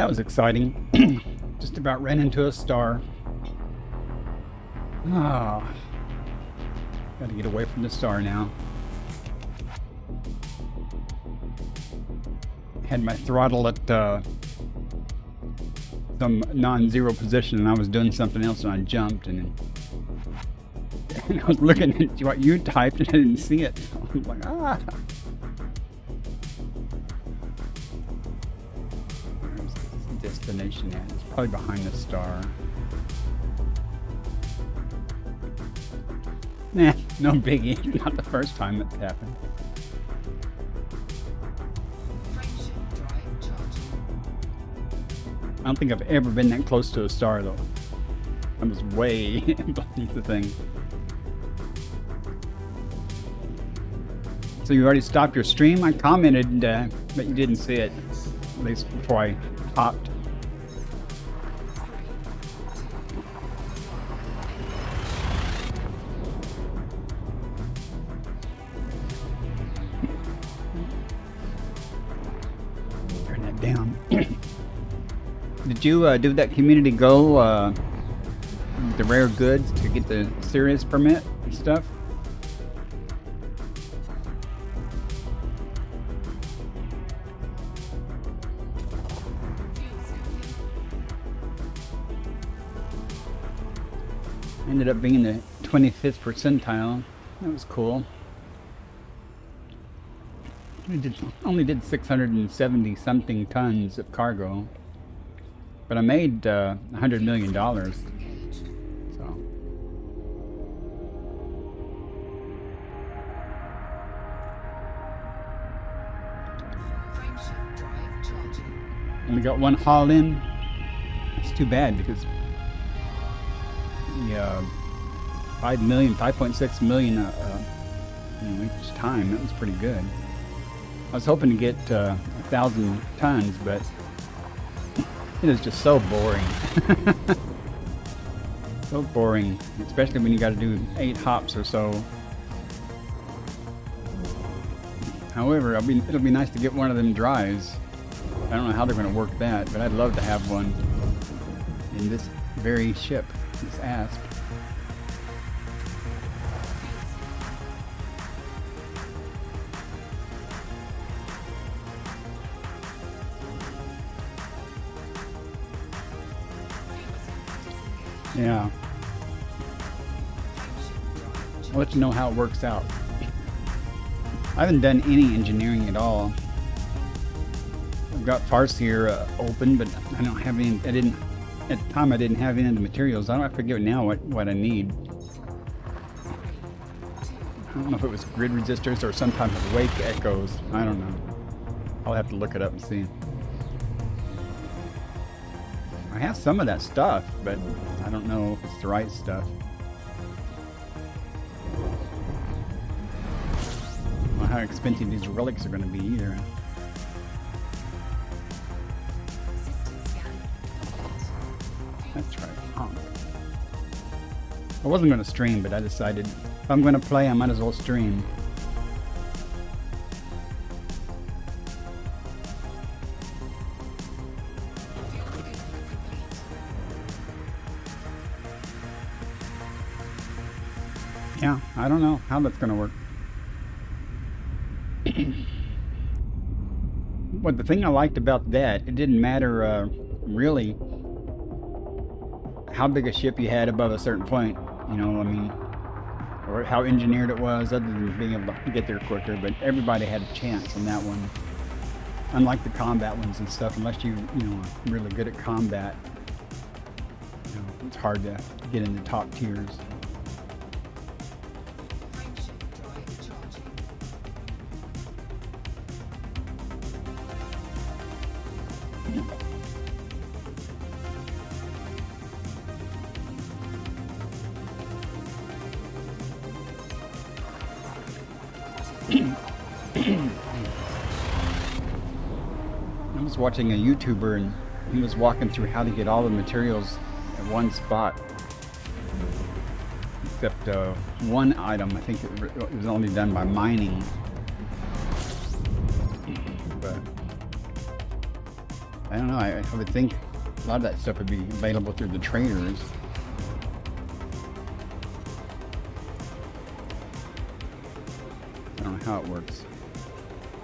That was exciting. Just about ran into a star. Ah. Gotta get away from the star now. Had my throttle at uh, some non-zero position and I was doing something else and I jumped and, and I was looking at what you typed and I didn't see it. I was like, ah. Destination at? It's probably behind the star. Nah, no biggie. Not the first time that's happened. I don't think I've ever been that close to a star though. I was way beneath the thing. So you already stopped your stream? I commented, uh, but you didn't see it. At least before I hopped. Did you uh, do that community go, uh, the rare goods to get the Sirius permit and stuff? Ended up being the 25th percentile. That was cool. We did, only did 670 something tons of cargo. But I made uh, $100 million. So. Only got one haul in. It's too bad because the uh, 5 million, 5.6 million uh, uh, know, each time, that was pretty good. I was hoping to get uh, a thousand tons, but it is just so boring. so boring, especially when you got to do eight hops or so. However, it'll be, it'll be nice to get one of them drives. I don't know how they're going to work that, but I'd love to have one in this very ship, this ASP. Yeah. I'll let you know how it works out. I haven't done any engineering at all. I've got Farseer uh, open, but I don't have any. I didn't at the time. I didn't have any of the materials. I don't. I forget now what what I need. I don't know if it was grid resistors or some type of wake echoes. I don't know. I'll have to look it up and see. I have some of that stuff, but I don't know if it's the right stuff. I how expensive these relics are going to be either. That's right. I wasn't going to stream, but I decided if I'm going to play, I might as well stream. How that's going to work. But the thing I liked about that, it didn't matter uh, really how big a ship you had above a certain point. You know, I mean, or how engineered it was, other than being able to get there quicker. But everybody had a chance on that one. Unlike the combat ones and stuff, unless you, you know, are really good at combat, you know, it's hard to get in the top tiers. Watching a YouTuber and he was walking through how to get all the materials at one spot. Except uh, one item, I think it, it was only done by mining. But I don't know. I, I would think a lot of that stuff would be available through the traders. I don't know how it works.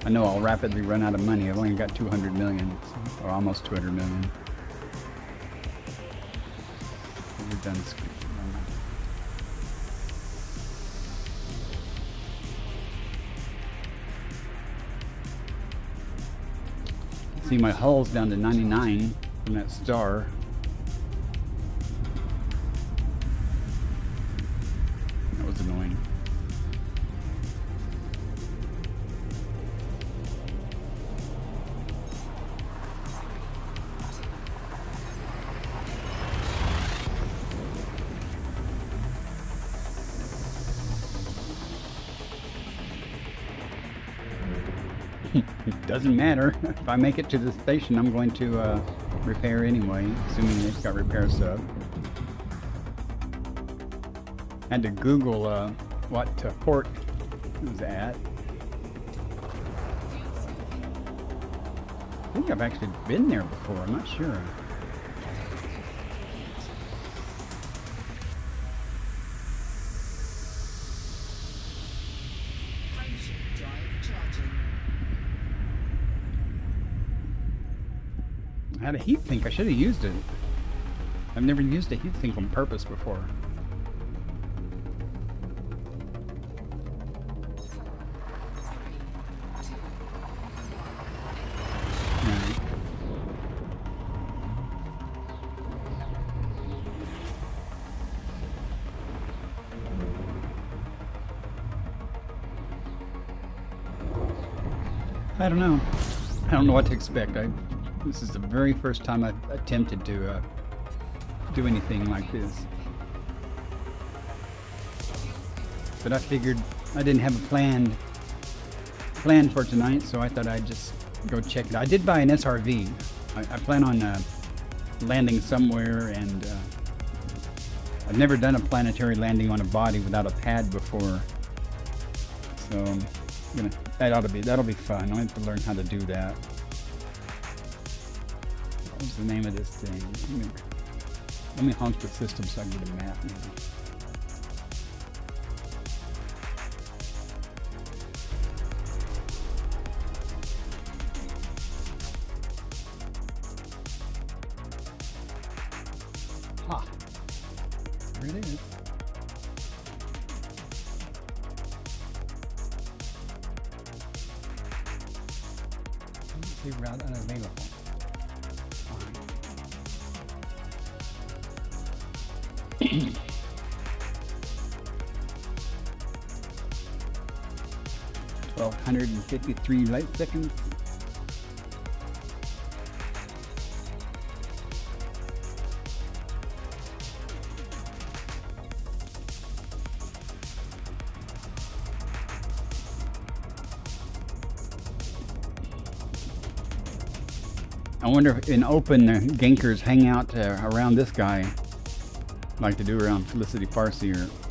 I know I'll rapidly run out of money. I've only got 200 million, or almost 200 million. We're done. See, my hull's down to 99 from that star. That was annoying. It doesn't matter. If I make it to the station, I'm going to uh, repair anyway, assuming it's got repair stuff. Had to Google uh, what uh, port it was at. I think I've actually been there before, I'm not sure. A heat sink. I should have used it. I've never used a heat sink on purpose before. I don't know. I don't know what to expect. I this is the very first time I've attempted to uh, do anything like this. But I figured I didn't have a planned plan for tonight, so I thought I'd just go check it. I did buy an SRV. I, I plan on uh, landing somewhere, and uh, I've never done a planetary landing on a body without a pad before. So, know, that ought to be that'll be fun. I have to learn how to do that. What's the name of this thing? Let me, let me honk the system so I can get a map. Maybe. 53 light seconds. I wonder if in open the gankers hang out uh, around this guy like to do around Felicity Farseer or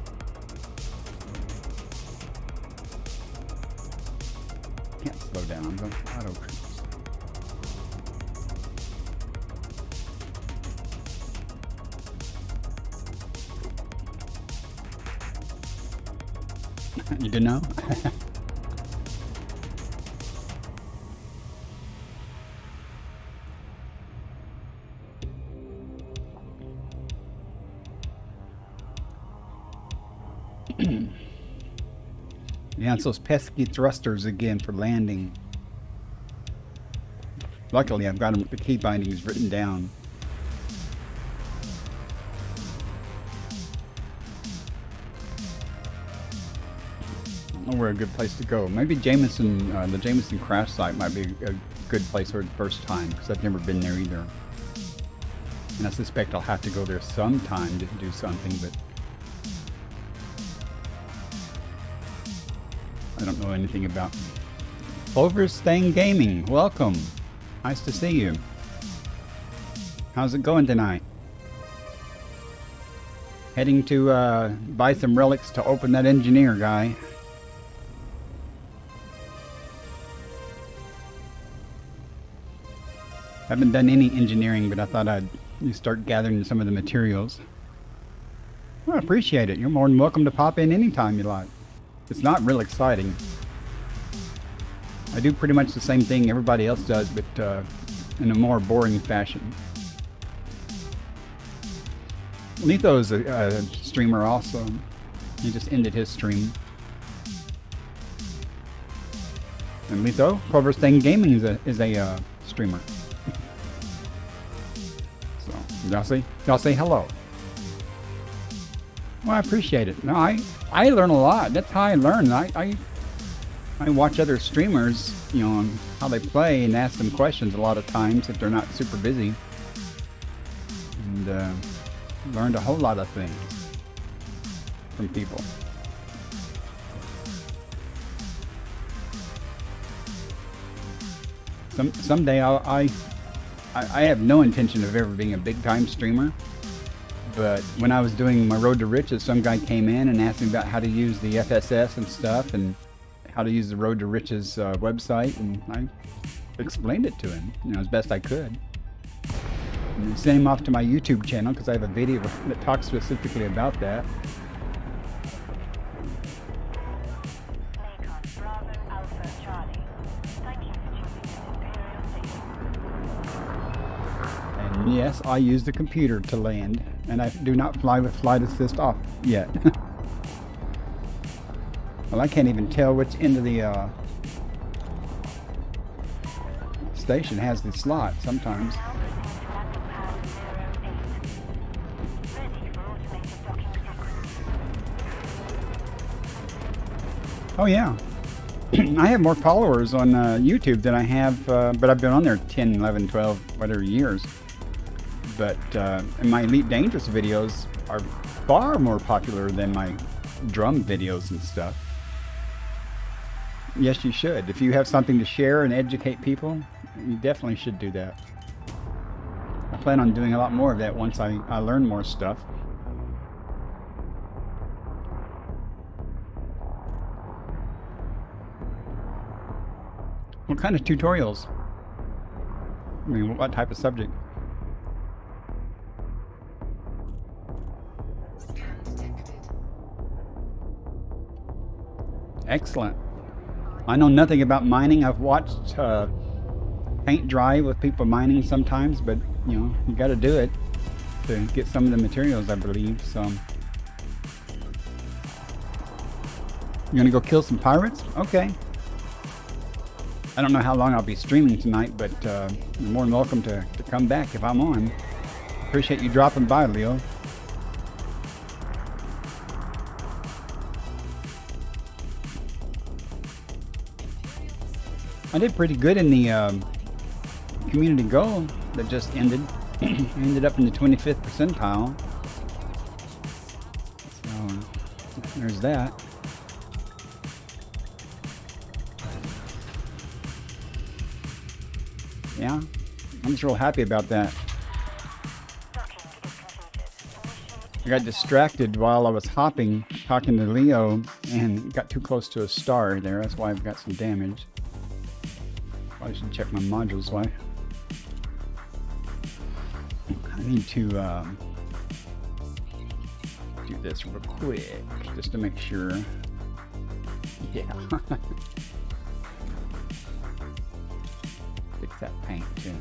those pesky thrusters again for landing. Luckily, I've got them, the key bindings written down. I don't know where a good place to go. Maybe Jameson, uh, the Jameson crash site might be a good place for the first time, because I've never been there either. And I suspect I'll have to go there sometime to do something, but I don't know anything about. Overstaying Gaming, welcome. Nice to see you. How's it going tonight? Heading to uh, buy some relics to open that engineer guy. Haven't done any engineering, but I thought I'd start gathering some of the materials. Well, I appreciate it. You're more than welcome to pop in anytime you like. It's not real exciting. I do pretty much the same thing everybody else does, but uh, in a more boring fashion. Letho is a, a streamer also. He just ended his stream. And Letho, Clover Stain Gaming is a, is a uh, streamer. so, y'all say, y'all say hello. Well, I appreciate it. No, I, I learn a lot. That's how I learn. I, I, I watch other streamers, you know, how they play and ask them questions a lot of times if they're not super busy. And, uh, learned a whole lot of things from people. Some someday I'll, I I have no intention of ever being a big time streamer. But when I was doing my road to riches, some guy came in and asked me about how to use the FSS and stuff, and how to use the road to riches uh, website, and I explained it to him, you know, as best I could. And send him off to my YouTube channel because I have a video that talks specifically about that. And yes, I use the computer to land, and I do not fly with flight assist off yet. well, I can't even tell which end of the uh, station has the slot sometimes. Oh yeah. I have more followers on uh, YouTube than I have, uh, but I've been on there 10, 11, 12, whatever years. But uh, my Elite Dangerous videos are far more popular than my drum videos and stuff. Yes, you should. If you have something to share and educate people, you definitely should do that. I plan on doing a lot more of that once I, I learn more stuff. What kind of tutorials? I mean, what type of subject? Excellent. I know nothing about mining. I've watched uh, paint dry with people mining sometimes, but you know, you got to do it to get some of the materials, I believe. So, you gonna go kill some pirates? Okay. I don't know how long I'll be streaming tonight, but uh, you're more than welcome to, to come back if I'm on. Appreciate you dropping by, Leo. I did pretty good in the um, community goal that just ended. ended up in the 25th percentile. So there's that. Yeah, I'm just real happy about that. I got distracted while I was hopping, talking to Leo, and got too close to a star there. That's why I've got some damage. I should check my modules. Why? I need to um, do this real quick, just to make sure. Yeah. fix that paint too.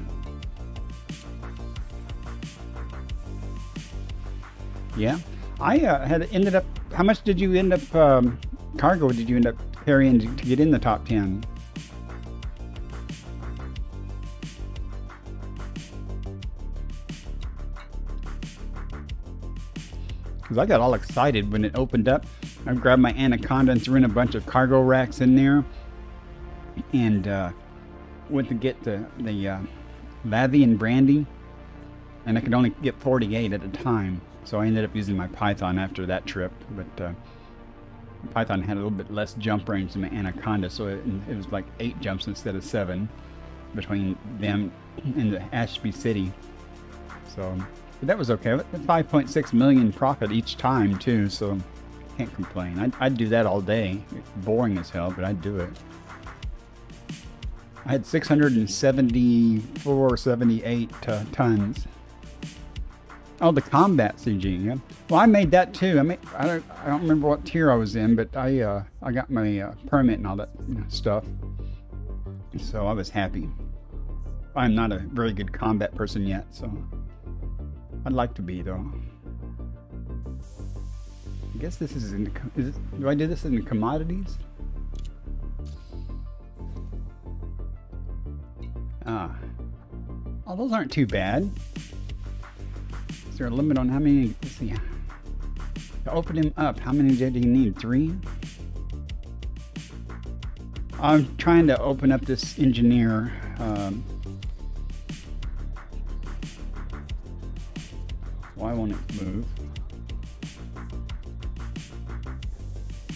Yeah, I uh, had ended up. How much did you end up um, cargo? Did you end up carrying to, to get in the top ten? Because I got all excited when it opened up. I grabbed my Anaconda and threw in a bunch of cargo racks in there. And uh, went to get the, the uh, Lavian Brandy, and I could only get 48 at a time. So I ended up using my Python after that trip, but uh, Python had a little bit less jump range than my Anaconda, so it, it was like eight jumps instead of seven between them and the Ashby City. So that was okay. 5.6 million profit each time too, so can't complain. I'd, I'd do that all day. It's boring as hell, but I'd do it. I had 674, 78 uh, tons. Oh, the combat CG. Yeah. Well, I made that too. I mean, I don't, I don't remember what tier I was in, but I, uh, I got my uh, permit and all that stuff. So I was happy. I'm not a very good combat person yet, so I'd like to be though. I guess this is in. Is do I do this in commodities? Ah. Oh, those aren't too bad. Is there a limit on how many? Let's see. To open him up, how many did he need? Three? I'm trying to open up this engineer. Um, why won't it move?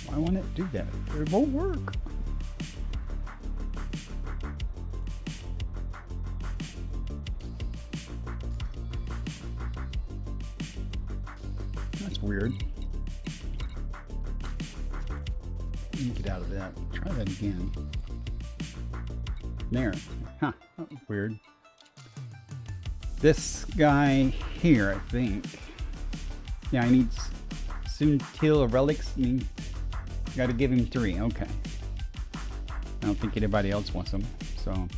Why won't it do that? It won't work. That's weird. Let me get out of that. Try that again. There. Huh. That was weird. This guy here, I think. Yeah, I need Soontill relics. I mean, gotta give him three. Okay. I don't think anybody else wants them, so.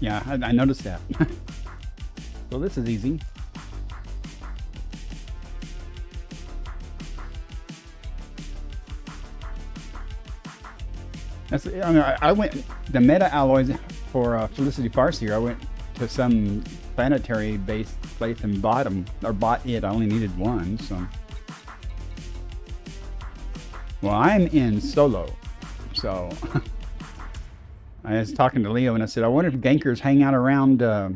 Yeah, I, I noticed that. well, this is easy. That's, I, mean, I, I went the meta alloys for uh, Felicity Farseer. I went to some planetary based place and bought them or bought it. I only needed one, so. Well, I'm in solo, so I was talking to Leo and I said, I wonder if Gankers hang out around uh,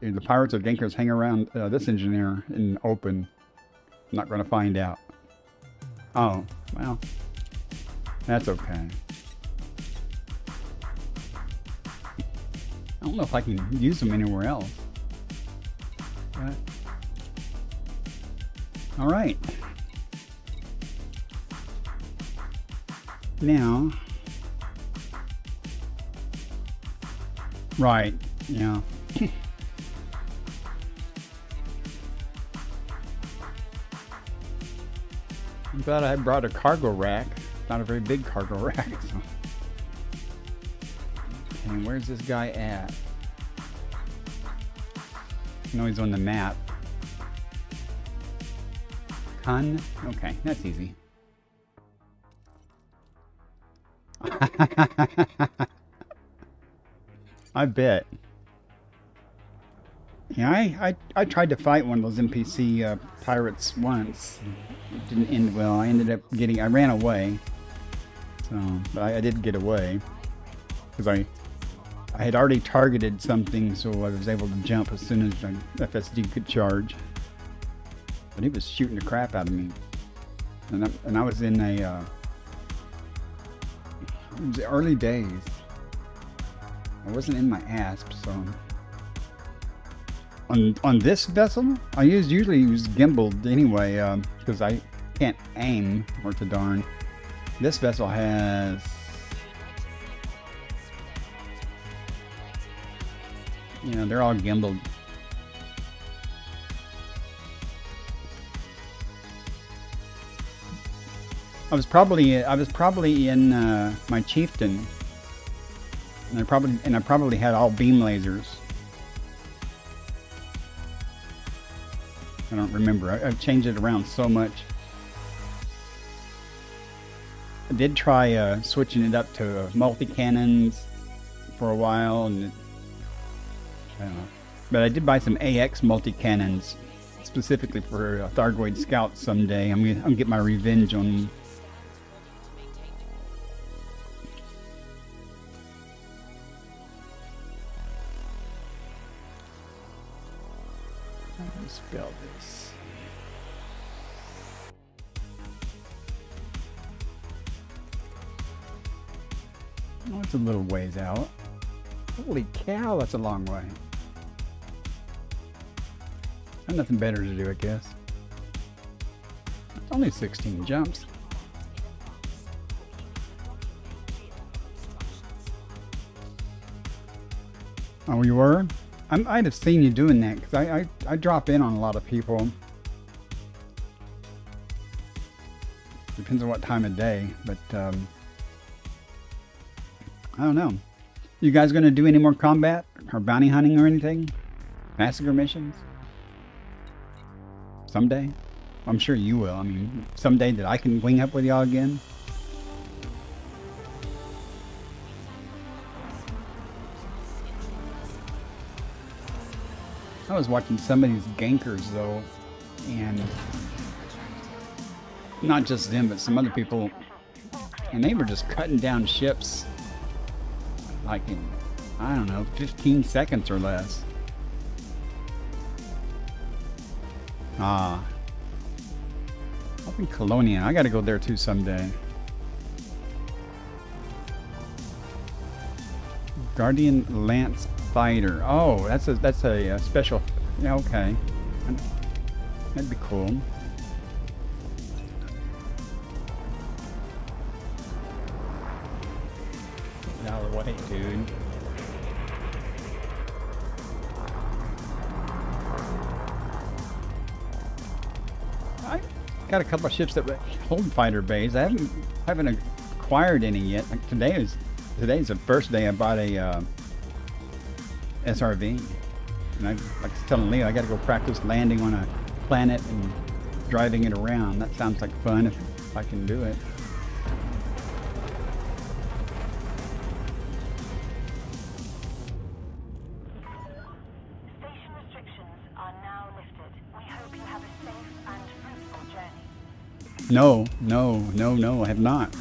the pirates of Gankers hang around uh, this engineer in open. I'm not going to find out. Oh, well, that's okay. I don't know if I can use them anywhere else. But, all right. Now, right, yeah. I'm glad I brought a cargo rack. Not a very big cargo rack. So. Where's this guy at? Know he's on the map. Khun? Okay, that's easy. I bet. Yeah, I, I, I tried to fight one of those NPC uh, pirates once. It didn't end well. I ended up getting... I ran away. So, but I, I did get away. Because I I had already targeted something, so I was able to jump as soon as my FSD could charge. But he was shooting the crap out of me. And I, and I was in a, uh, it was the early days. I wasn't in my ASP, so. On, on this vessel, I use usually use gimbaled anyway, because um, I can't aim worth a darn. This vessel has You know, they're all gimbaled. I was probably I was probably in uh, my chieftain, and I probably and I probably had all beam lasers. I don't remember. I, have changed it around so much. I did try uh, switching it up to multi cannons for a while, and but I did buy some AX multi-cannons specifically for uh, Thargoid Scouts someday. I'm gonna, I'm gonna get my revenge on you spell this? Oh, it's a little ways out. Holy cow, that's a long way. I have nothing better to do, I guess. It's only 16 jumps. Oh, you were? I'd have seen you doing that because I, I, I drop in on a lot of people. Depends on what time of day, but um, I don't know. You guys going to do any more combat or bounty hunting or anything? Massacre missions? Someday? I'm sure you will. I mean, someday that I can wing up with y'all again. I was watching some of these gankers though, and not just them, but some other people, and they were just cutting down ships like in, I don't know, 15 seconds or less. Ah. Up in Colonia. I gotta go there too someday. Guardian Lance Fighter. Oh, that's a that's a, a special. Yeah, okay. That'd be cool. Get out of the dude. Got a couple of ships that hold fighter bays. I haven't haven't acquired any yet. Like today is today's the first day I bought a uh, SRV, and I like I was telling Leo I got to go practice landing on a planet and driving it around. That sounds like fun if I can do it. No, no, no, no, I have not.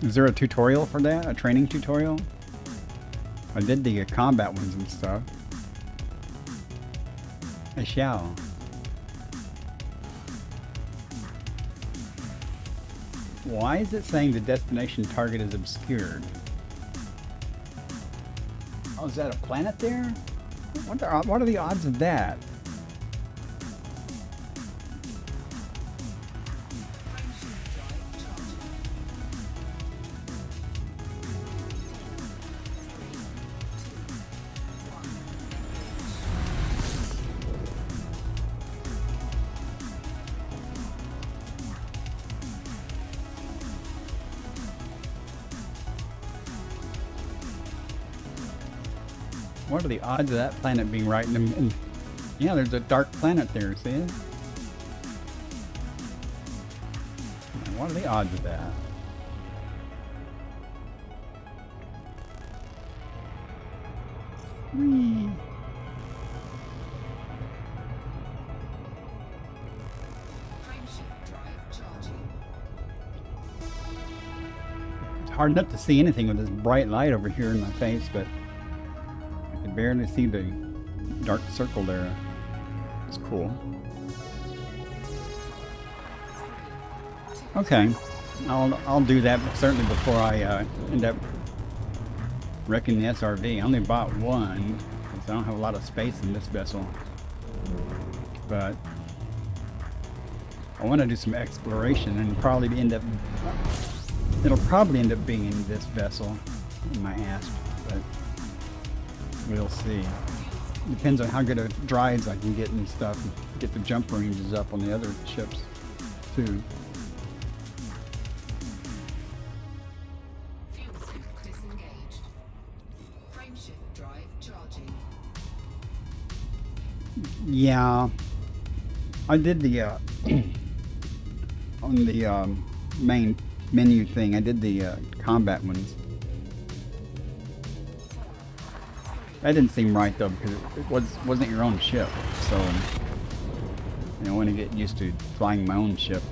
Is there a tutorial for that? A training tutorial? I did the uh, combat ones and stuff. I shall. Why is it saying the destination target is obscured? Oh, is that a planet there? What are, what are the odds of that? What are the odds of that planet being right in the in, Yeah, there's a dark planet there, see? What are the odds of that? Whee. It's hard enough to see anything with this bright light over here in my face, but barely see the dark circle there. It's cool. Okay, I'll I'll do that certainly before I uh, end up wrecking the SRV. I only bought one because I don't have a lot of space in this vessel, but I want to do some exploration and probably end up. It'll probably end up being in this vessel, in my ASP, we'll see. Depends on how good of drives I can get and stuff. Get the jump ranges up on the other ships, too. Fuel sync disengaged. Frameshift drive charging. Yeah, I did the uh, on the um, main menu thing. I did the uh, combat ones. That didn't seem right though because it was wasn't your own ship, so you know, I want to get used to flying my own ship.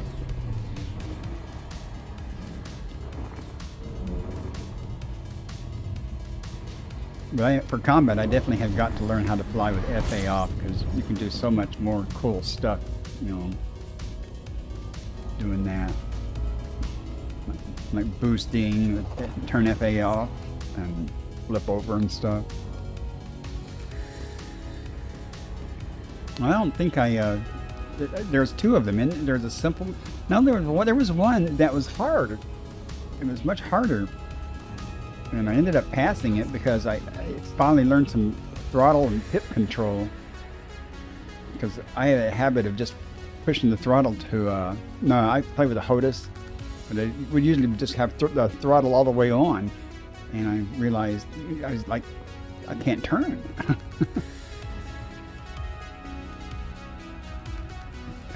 But I, for combat, I definitely have got to learn how to fly with FA off because you can do so much more cool stuff, you know, doing that. Like, like boosting, turn FA off, and flip over and stuff. I don't think I. Uh, th- there's two of them. In there's a simple. No, there was one. There was one that was hard. It was much harder. and I ended up passing it because I, I finally learned some throttle and pip control. Because I had a habit of just pushing the throttle to. Uh, no, I play with a HOTAS, but I would usually just have th- the throttle all the way on, and I realized I was like, I can't turn.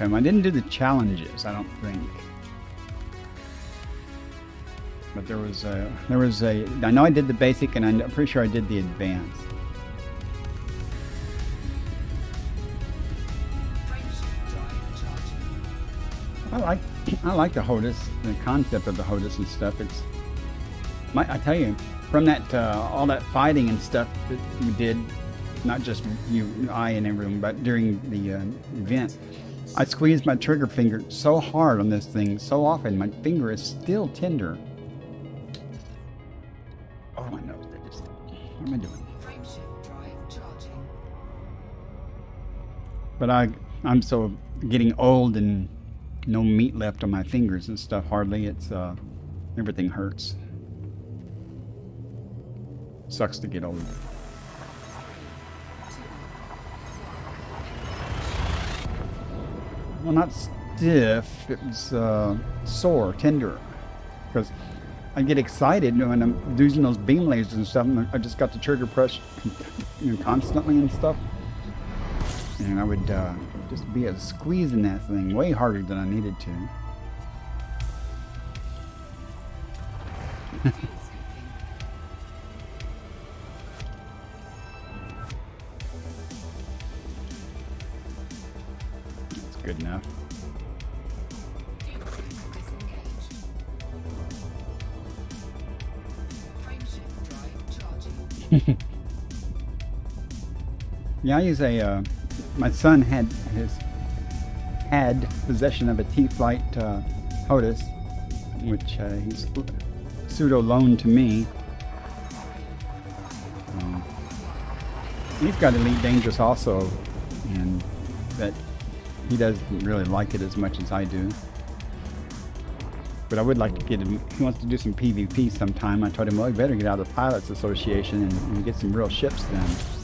okay, I didn't do the challenges. I don't think. But there was a, there was a, I know I did the basic and I'm pretty sure I did the advanced. I like, I like the HOTAS, the concept of the HOTAS and stuff. It's, my, I tell you, from that, uh, all that fighting and stuff that we did, not just you, I and everyone, but during the uh, event, I squeezed my trigger finger so hard on this thing so often, my finger is still tender. Oh, my nose, just, what am I doing? Frameshift drive charging. But I, I'm so getting old and no meat left on my fingers and stuff. Hardly. It's uh, everything hurts. Sucks to get old. Well, not stiff. It was uh, sore, tender. Because I get excited when I'm using those beam lasers and stuff. And I just got the trigger press you know, constantly and stuff and I would uh, just be squeezing that thing way harder than I needed to. Yeah, I use a. Uh, my son had his had possession of a T-Flight uh, HOTAS, which uh, he's pseudo loaned to me. Um, he's got Elite Dangerous also, and that he doesn't really like it as much as I do. But I would like to get him. He wants to do some PvP sometime. I told him, well, you better get out of the Pilots Association and, and get some real ships then.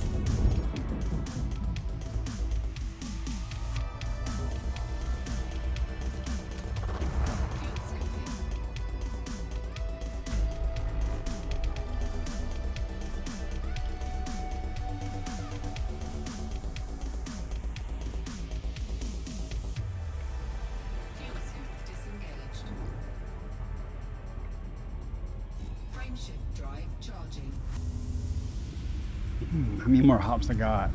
Hops I got?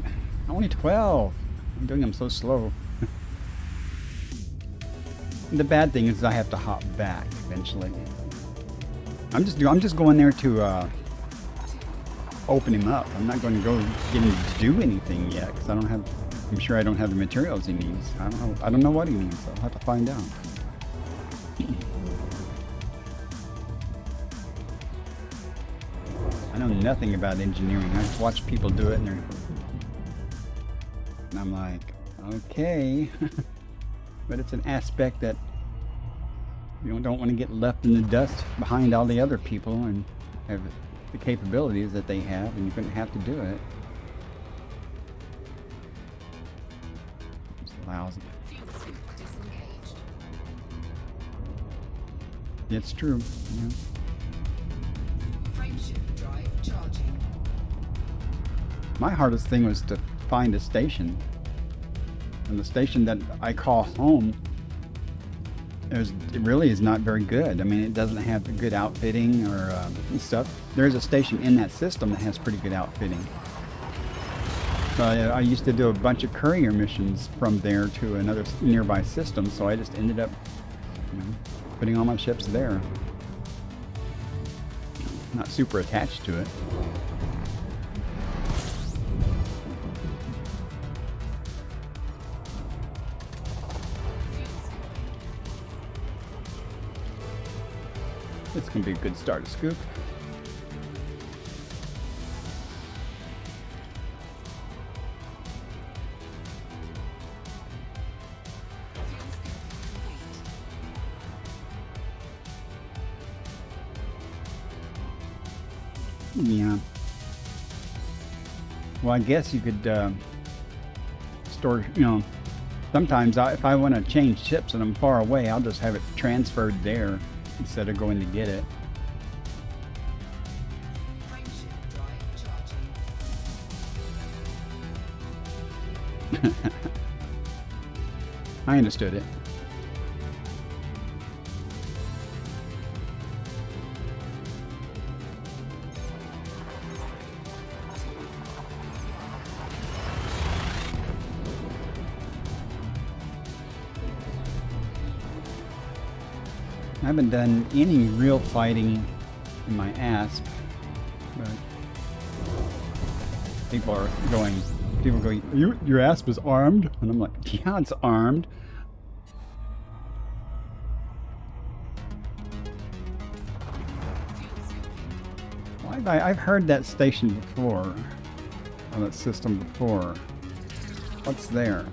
Only 12. I'm doing them so slow. the bad thing is I have to hop back eventually. I'm just I'm just going there to uh, open him up. I'm not going to go get him to do anything yet because I don't have. I'm sure I don't have the materials he needs. I don't know. I don't know what he needs. I'll have to find out. I know nothing about engineering. I just watch people do it and they're and I'm like, okay. but it's an aspect that you don't want to get left in the dust behind all the other people and have the capabilities that they have and you're going to have to do it. It's lousy. It's true. Yeah. My hardest thing was to find a station. And the station that I call home is, it really is not very good. I mean, it doesn't have good outfitting or um, stuff. There's a station in that system that has pretty good outfitting. So I, I used to do a bunch of courier missions from there to another nearby system, so I just ended up you know, putting all my ships there. Not super attached to it. Gonna be a good start to scoop. Yeah. Well, I guess you could uh, store, you know, sometimes I, if I want to change chips and I'm far away, I'll just have it transferred there instead of going to get it. I understood it. Haven't done any real fighting in my ASP, but people are going, people are going, you, your ASP is armed? And I'm like, yeah, it's armed. Well, I've, I've heard that station before, or that system before. What's there?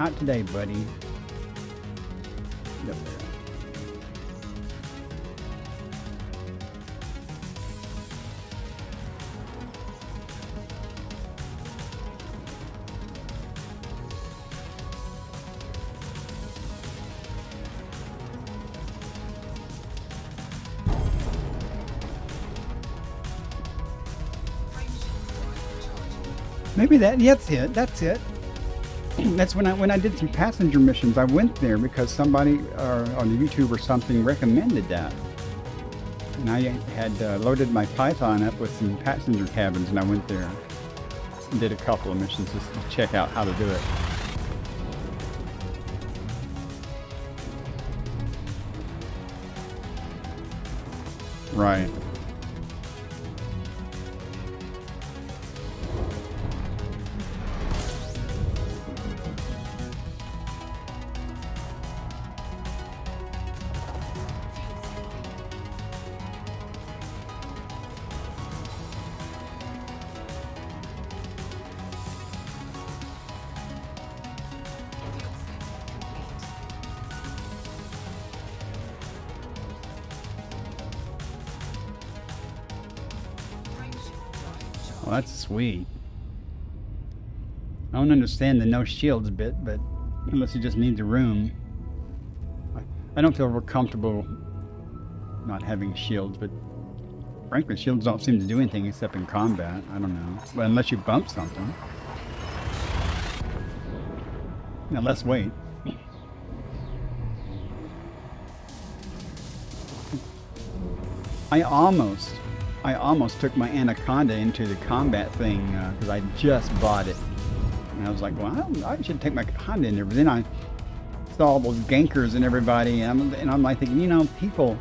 Not today, buddy. Charging. Maybe that. That's it. That's it. That's when I when I did some passenger missions. I went there because somebody uh, on YouTube or something recommended that, and I had uh, loaded my Python up with some passenger cabins, and I went there and did a couple of missions just to check out how to do it. Right. Don't understand the no shields bit, but unless you just need the room. I, don't feel real comfortable not having shields, but frankly, shields don't seem to do anything except in combat. I don't know. But unless you bump something. Now let's wait. I almost, I almost took my Anaconda into the combat thing uh, because I just bought it, and I was like, well, I, I should take my 'Conda in there. But then I saw all those gankers and everybody, and I'm, and I'm like thinking, you know, people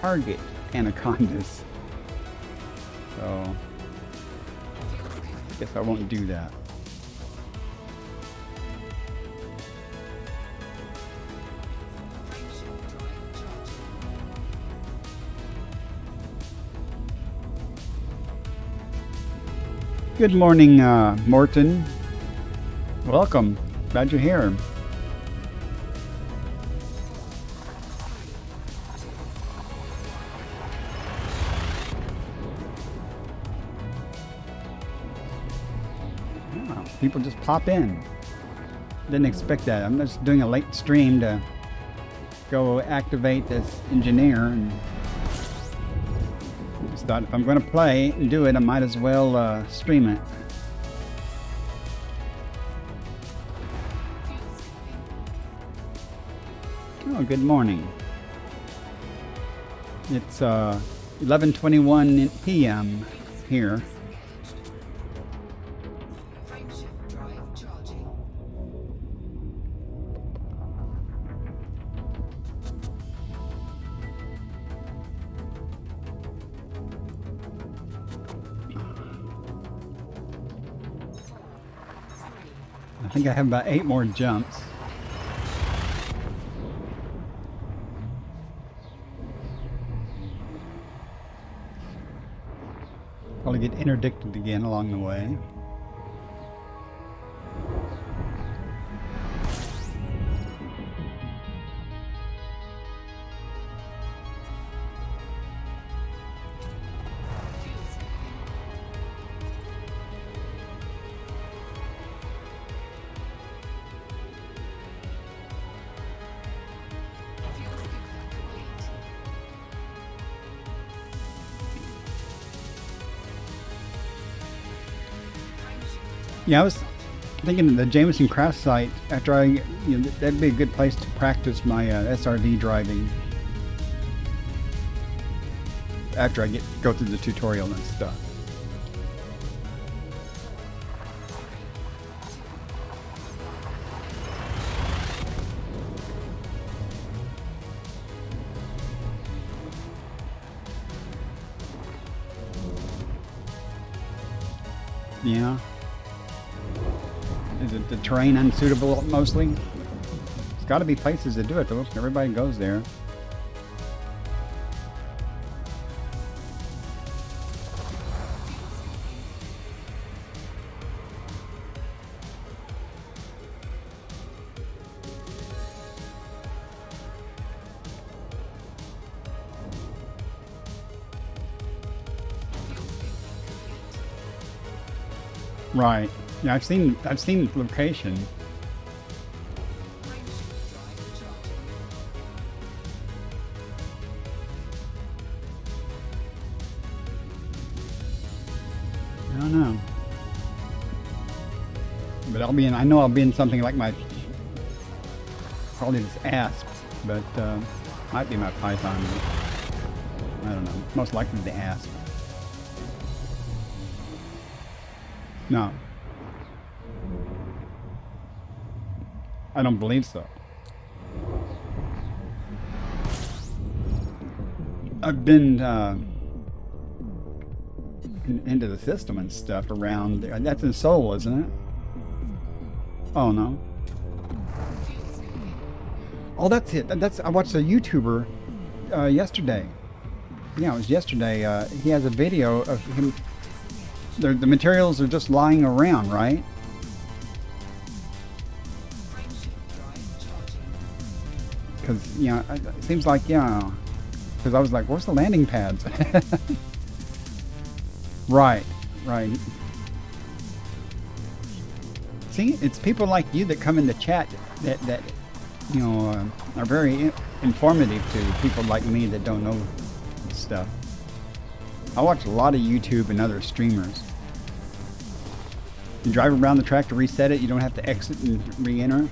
target Anacondas, so I guess I won't do that. Good morning, uh, Morton. Welcome. Glad you're here. Wow, people just pop in. Didn't expect that. I'm just doing a late stream to go activate this engineer and just thought if I'm going to play and do it, I might as well uh, stream it. Oh, good morning. It's uh, 11:21 p.m. here. I think I have about eight more jumps. Interdicted again along the way. Yeah, I was thinking the Jameson crash site after I, you know, that'd be a good place to practice my uh, SRV driving. After I get go through the tutorial and stuff. Yeah. Terrain unsuitable mostly? There's got to be places to do it though. Everybody goes there. Right. Yeah, I've seen I've seen the location. I don't know. But I'll be in I know I'll be in something like my probably this asp, but uh, might be my python. I don't know. Most likely the asp. No. I don't believe so. I've been uh, in- into the system and stuff around there. That's in Seoul, isn't it? Oh no. Oh, that's it. That's I watched a YouTuber uh, yesterday. Yeah, it was yesterday. Uh, he has a video of him. The, the materials are just lying around, right? Because you know, it seems like yeah. Because I was like, "Where's the landing pads?" right, right. See, it's people like you that come in the chat that that you know uh, are very informative to people like me that don't know stuff. I watch a lot of YouTube and other streamers. You drive around the track to reset it. You don't have to exit and re-enter.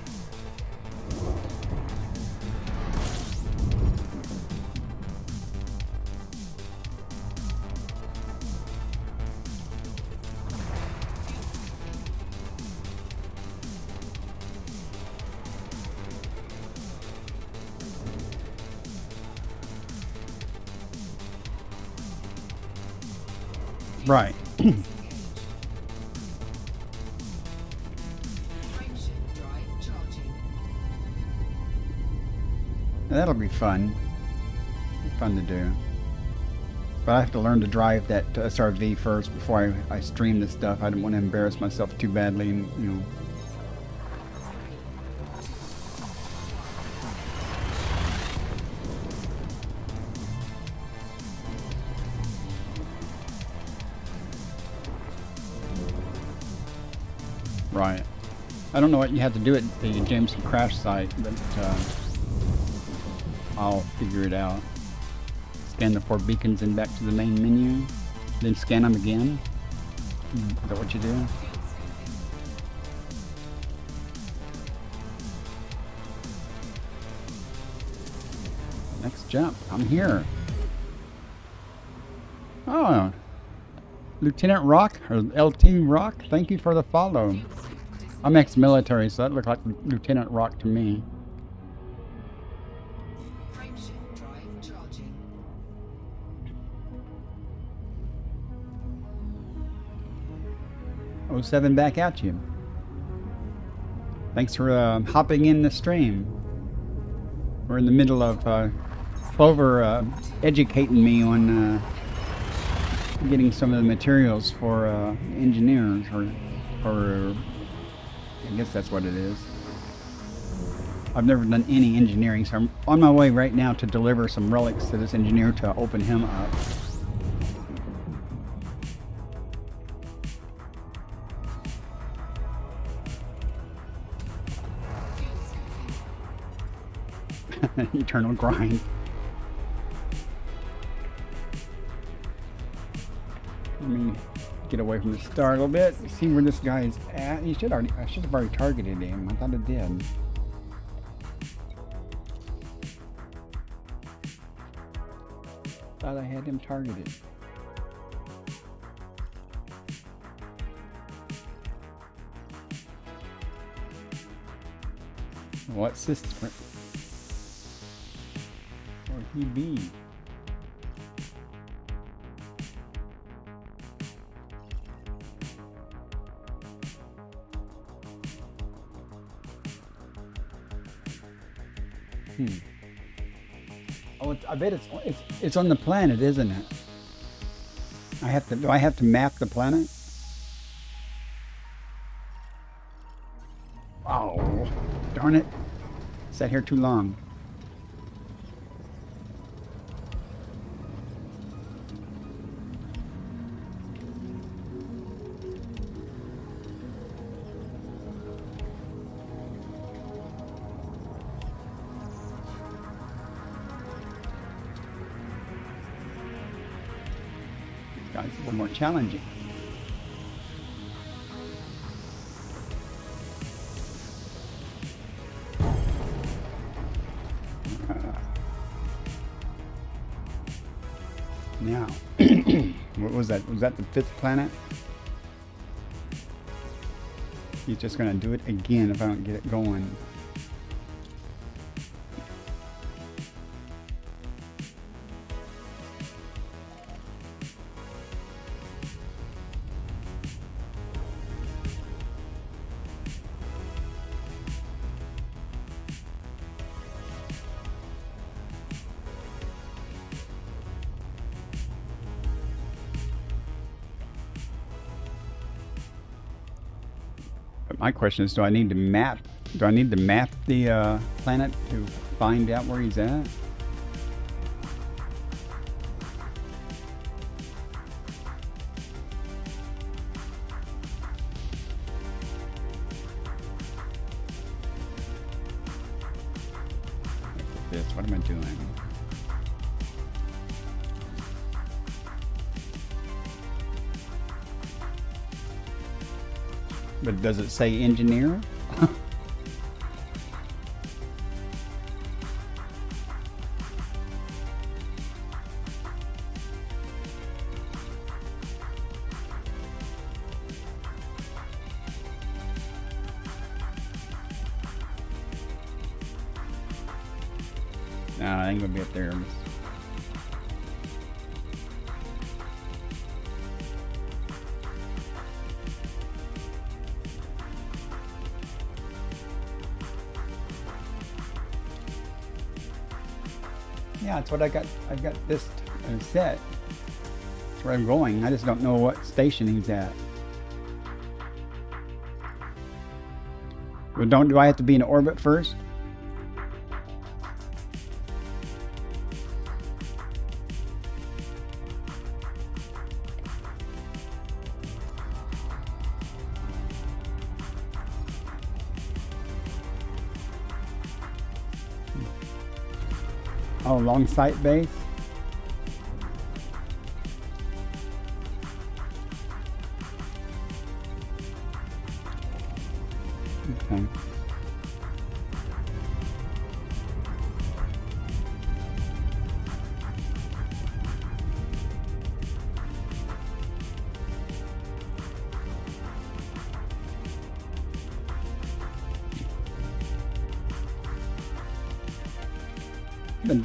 Fun. Fun to do. But I have to learn to drive that SRV first before I, I stream this stuff. I don't want to embarrass myself too badly and, you know. Right. I don't know what you have to do at the Jameson crash site, but uh, I'll figure it out. Scan the four beacons and back to the main menu, then scan them again. Is that what you do? Next jump. I'm here. Oh, Lieutenant Rock or LT Rock. Thank you for the follow. I'm ex-military, so that looked like Lieutenant Rock to me. 07 back at you. Thanks for uh, hopping in the stream. We're in the middle of uh, Clover uh, educating me on uh, getting some of the materials for uh, engineers, or, or I guess that's what it is. I've never done any engineering, so I'm on my way right now to deliver some relics to this engineer to open him up. Eternal grind. Let me get away from the star a little bit. See where this guy is at. He should already. I should have already targeted him. I thought I did. Thought I had him targeted. What system? Be? Hmm. Oh, I bet it's it's it's on the planet, isn't it? I have to. Do I have to map the planet? Oh, darn it! Sat here too long. Challenging. Uh, Now, what was that? Was that the fifth planet? He's just gonna do it again if I don't get it going. But my question is, do I need to map? Do I need to map the uh, planet to find out where he's at? Does it say engineer? Set. That's where I'm going. I just don't know what station he's at. But don't do I have to be in orbit first? Oh, long sight base.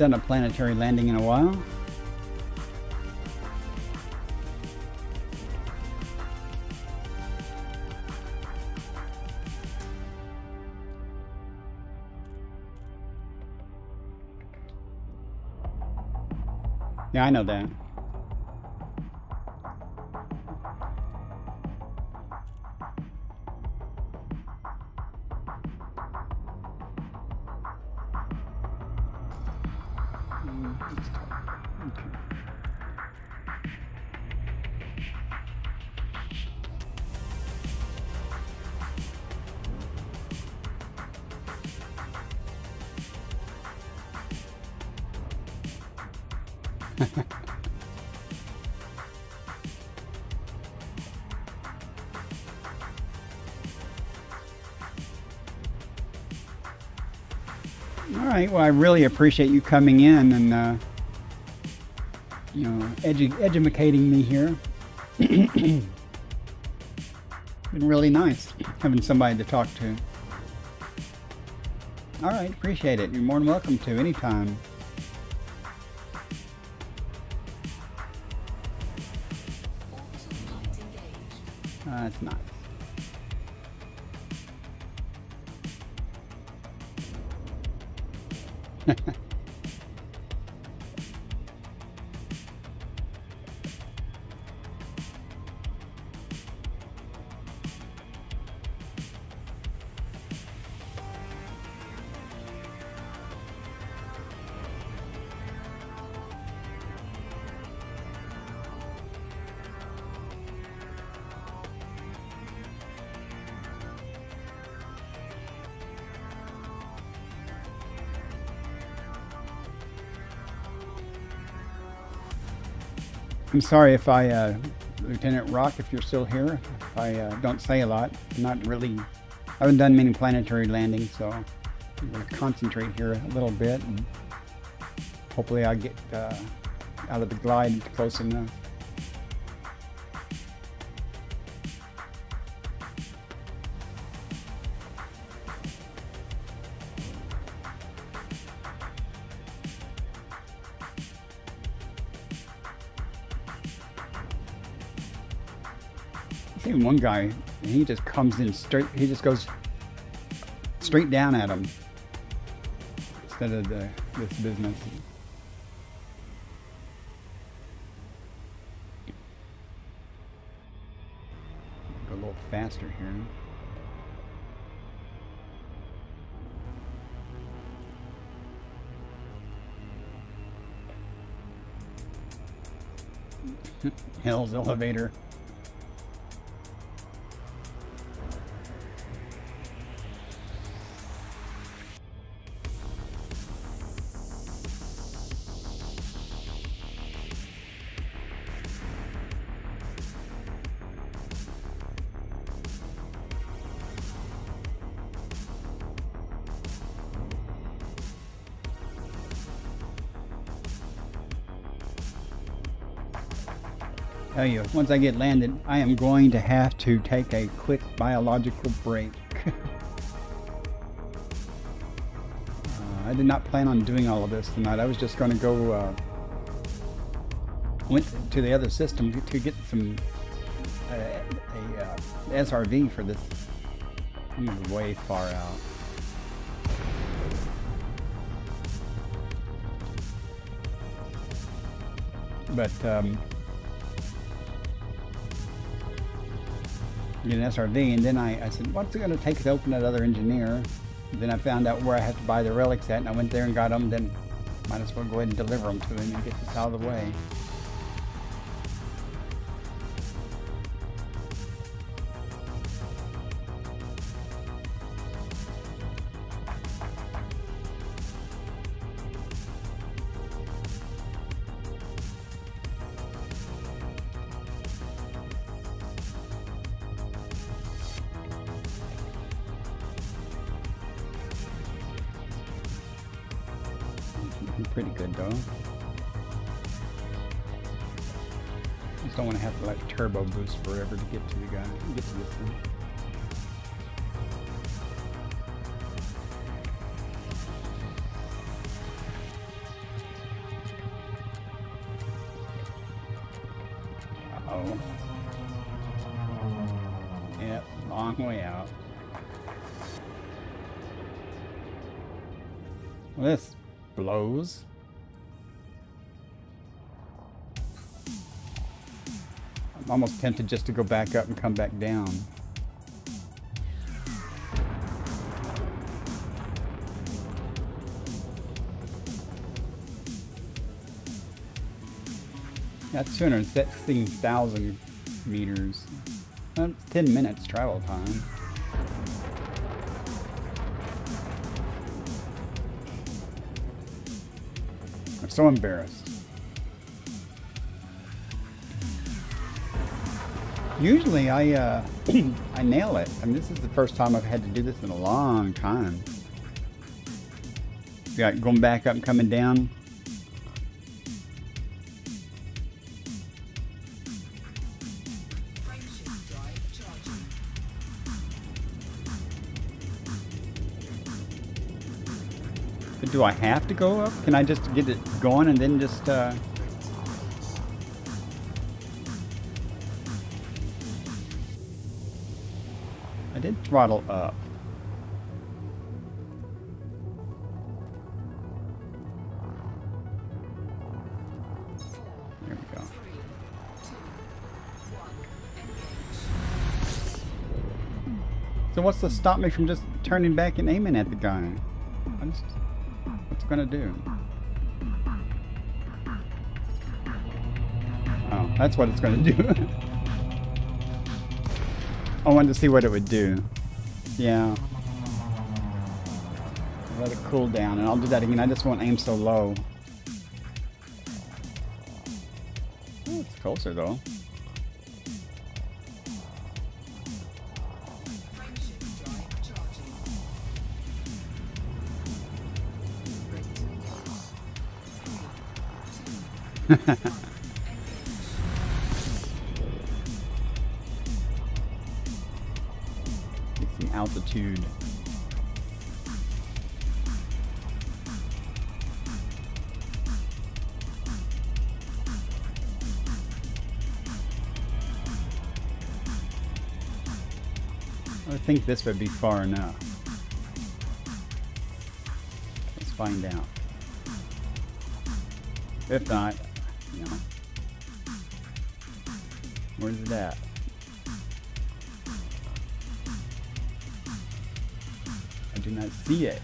Done a planetary landing in a while. Yeah, I know that. All right. Well, I really appreciate you coming in and uh, you know edu- educating me here. Been really nice having somebody to talk to. All right, appreciate it. You're more than welcome to anytime. I'm sorry if I, uh, Lieutenant Rock, if you're still here, if I uh, don't say a lot. I'm not really, I haven't done many planetary landings, so I'm going to concentrate here a little bit and hopefully I'll get uh, out of the glide close enough. Guy, and he just comes in straight. He just goes straight down at him instead of the, this business. Go a little faster here. Hell's elevator. Tell you, once I get landed, I am going to have to take a quick biological break. uh, I did not plan on doing all of this tonight. I was just going to go, uh, went to the other system to, get some, uh, a uh, SRV for this. I'm way far out. But, um, get an SRV, and then I, I said, what's it going to take to open that other engineer? Then I found out where I have to buy the relics at, and I went there and got them. Then might as well go ahead and deliver them to him and get this out of the way. Like forever to get to the guy, get to this thing. Uh-oh. Yep, long way out. Well, this blows. Almost tempted just to go back up and come back down. That's 216,000 meters. Uh, 10 minutes travel time. I'm so embarrassed. Usually I uh, I nail it. I mean, this is the first time I've had to do this in a long time. Got going back up and coming down. But do I have to go up? Can I just get it going and then just uh, did throttle up. There we go. So what's to stop me from just turning back and aiming at the guy? Just, what's it gonna do? Oh, that's what it's gonna do. I wanted to see what it would do. Yeah. Let it cool down, and I'll do that again. I just won't aim so low. It's closer though. I think this would be far enough. Let's find out. If not, you know. Where's it at? See it.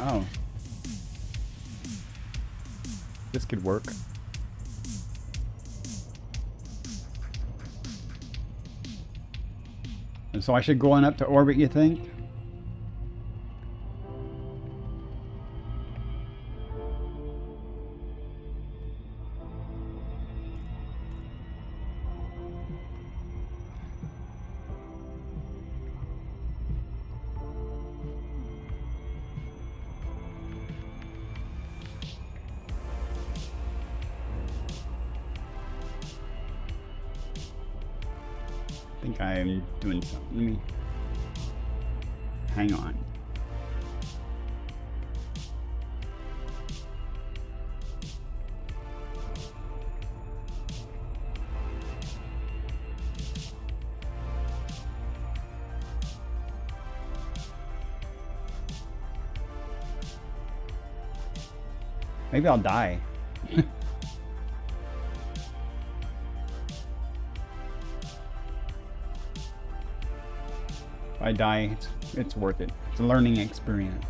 Oh. This could work. And so I should go on up to orbit, you think? Maybe I'll die. If I die, it's, it's worth it. It's a learning experience.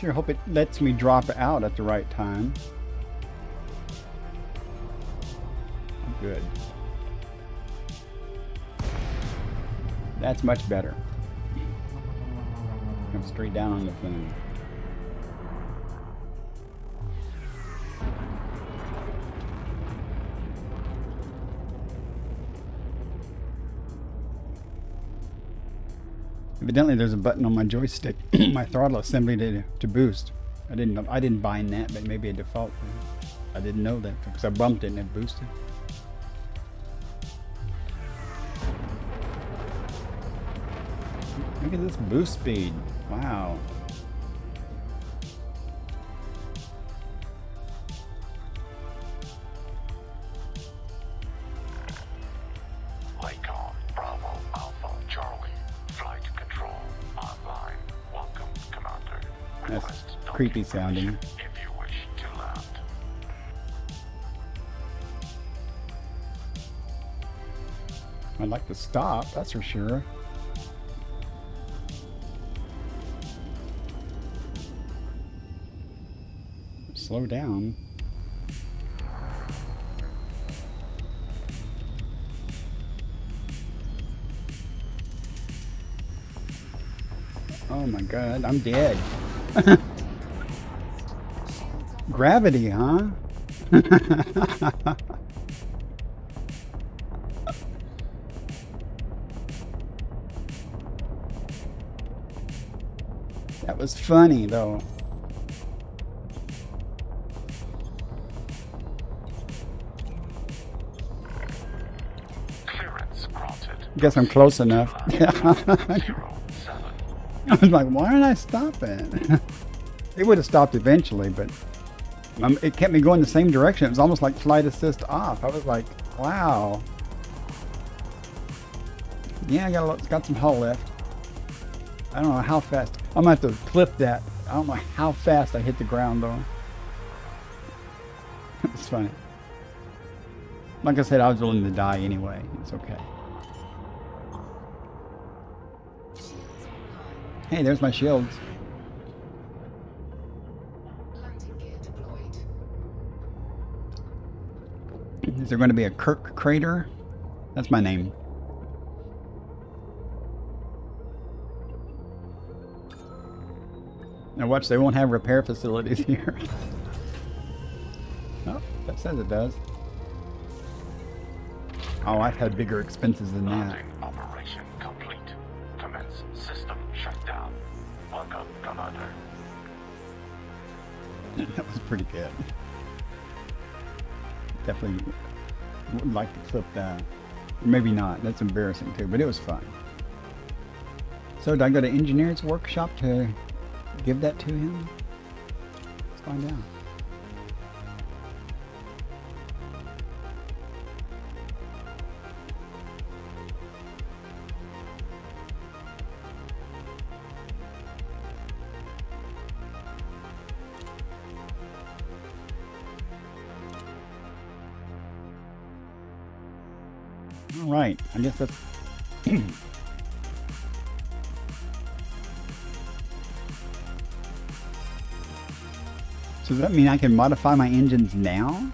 Sure hope it lets me drop it out at the right time. Good. That's much better. Come straight down on the thing. Evidently, there's a button on my joystick, my throttle assembly to, to boost. I didn't know, I didn't bind that, but maybe a default thing. I didn't know that because I bumped it and it boosted. Look at this boost speed. Wow. Creepy sounding. I'd like to stop, that's for sure. Slow down. Oh my god, I'm dead. Gravity, huh? that was funny though. Clearance granted. Guess I'm close enough. Seven. I was like, why aren't I stopping? it would have stopped eventually, but um, it kept me going the same direction. It was almost like flight assist off. I was like, wow. Yeah, I got a, lot- got some hull left. I don't know how fast. I'm gonna have to clip that. I don't know how fast I hit the ground though. it's funny. Like I said, I was willing to die anyway. It's okay. Hey, there's my shields. There going to be a Kirk crater? That's my name. Now watch, they won't have repair facilities here. oh, that says it does. Oh, I've had bigger expenses than that. Operation complete. Commence system shutdown. Welcome, Commander. that was pretty good. Definitely would like to clip that. Maybe not. That's embarrassing too, but it was fun. So, did I go to engineer's workshop to give that to him? Let's find out. So does that mean I can modify my engines now?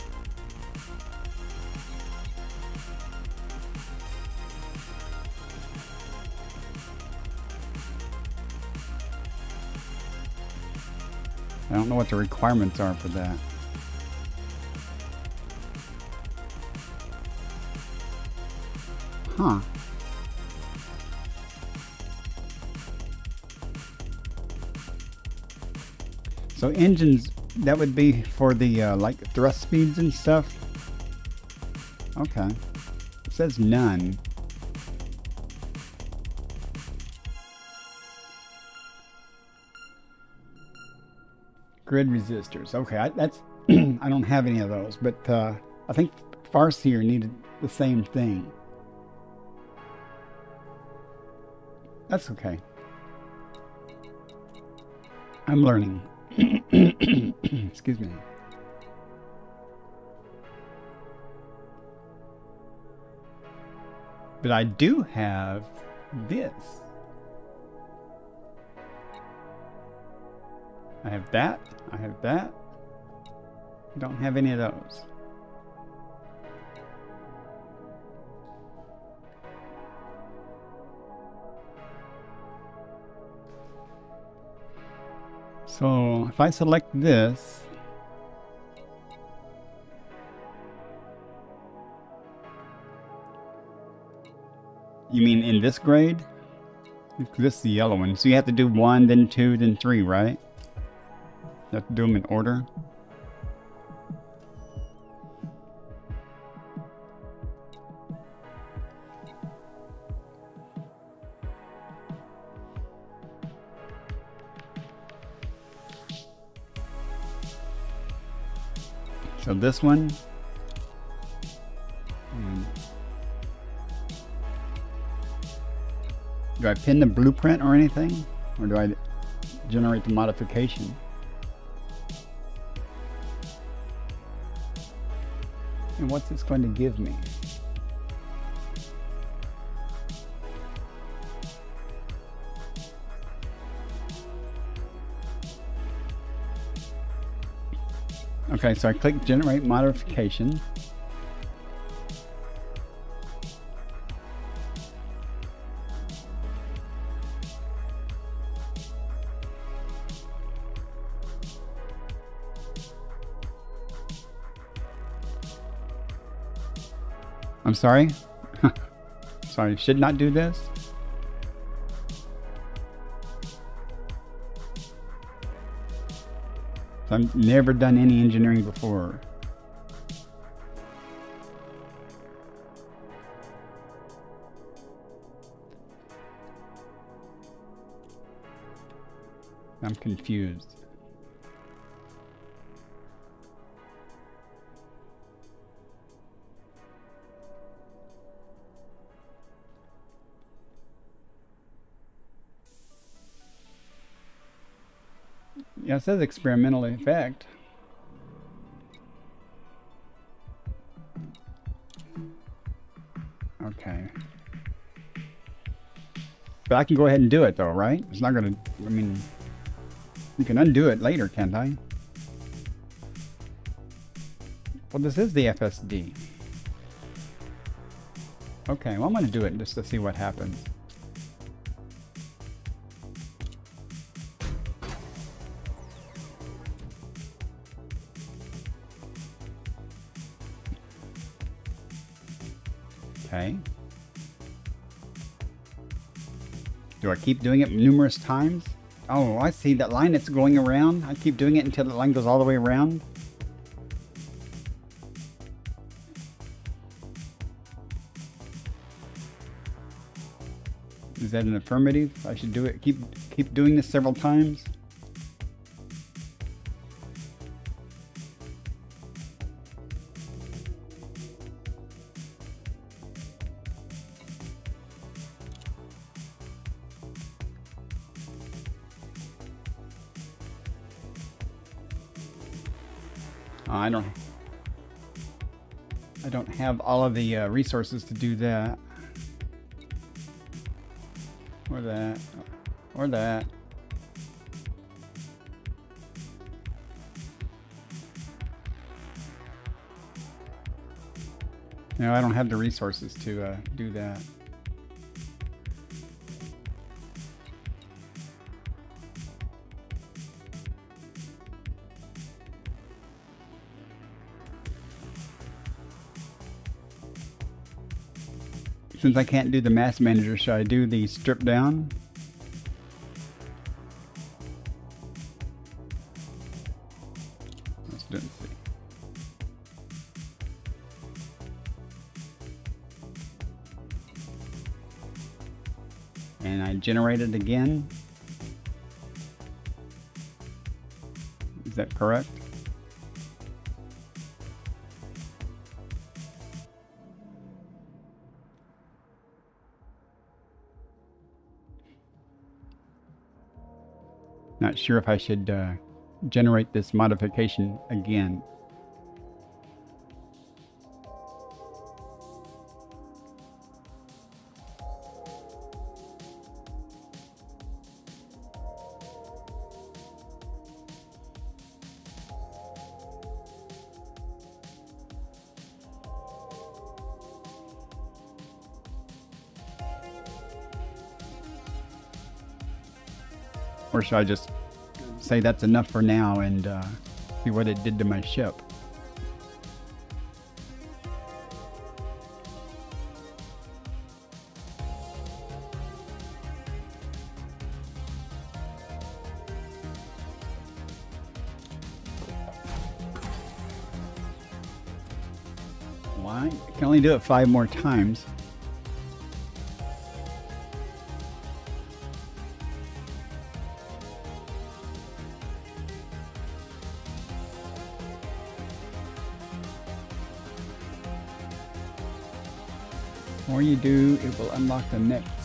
I don't know what the requirements are for that. Huh. So engines, that would be for the uh, like thrust speeds and stuff. Okay. It says none. Grid resistors. Okay, I, that's I don't have any of those, but uh, I think Farseer needed the same thing. That's okay. I'm learning. Excuse me. But I do have this. I have that. I have that. I don't have any of those. So if I select this, you mean in this grade? This is the yellow one. So you have to do one, then two, then three, right? You have to do them in order. this one. Um, do I pin the blueprint or anything? Or do I generate the modification? And what's this going to give me? Okay, so I click generate modification. I'm sorry. sorry, should not do this. I've never done any engineering before. I'm confused. Says experimental effect. Okay. But I can go ahead and do it though, right? It's not gonna, I mean, you can undo it later, can't I? Well, this is the FSD. Okay, well I'm gonna do it just to see what happens. Do I keep doing it numerous times? Oh, I see that line that's going around. I keep doing it until the line goes all the way around. Is that an affirmative? I should do it. Keep keep doing this several times. The uh, resources to do that. Or that. Or that. No, I don't have the resources to uh, do that. Since I can't do the mass manager, should I do the strip down? Let's do it and I generate it again. Is that correct? Sure if I should uh, generate this modification again. Or should I just say that's enough for now and uh, see what it did to my ship? Why? I can only do it five more times. More you do, it will unlock the next.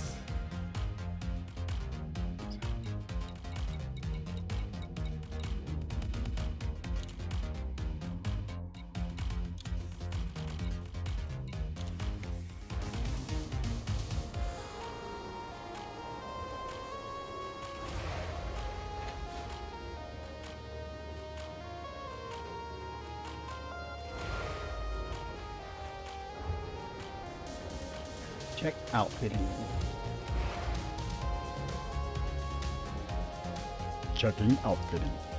Checking outfitting.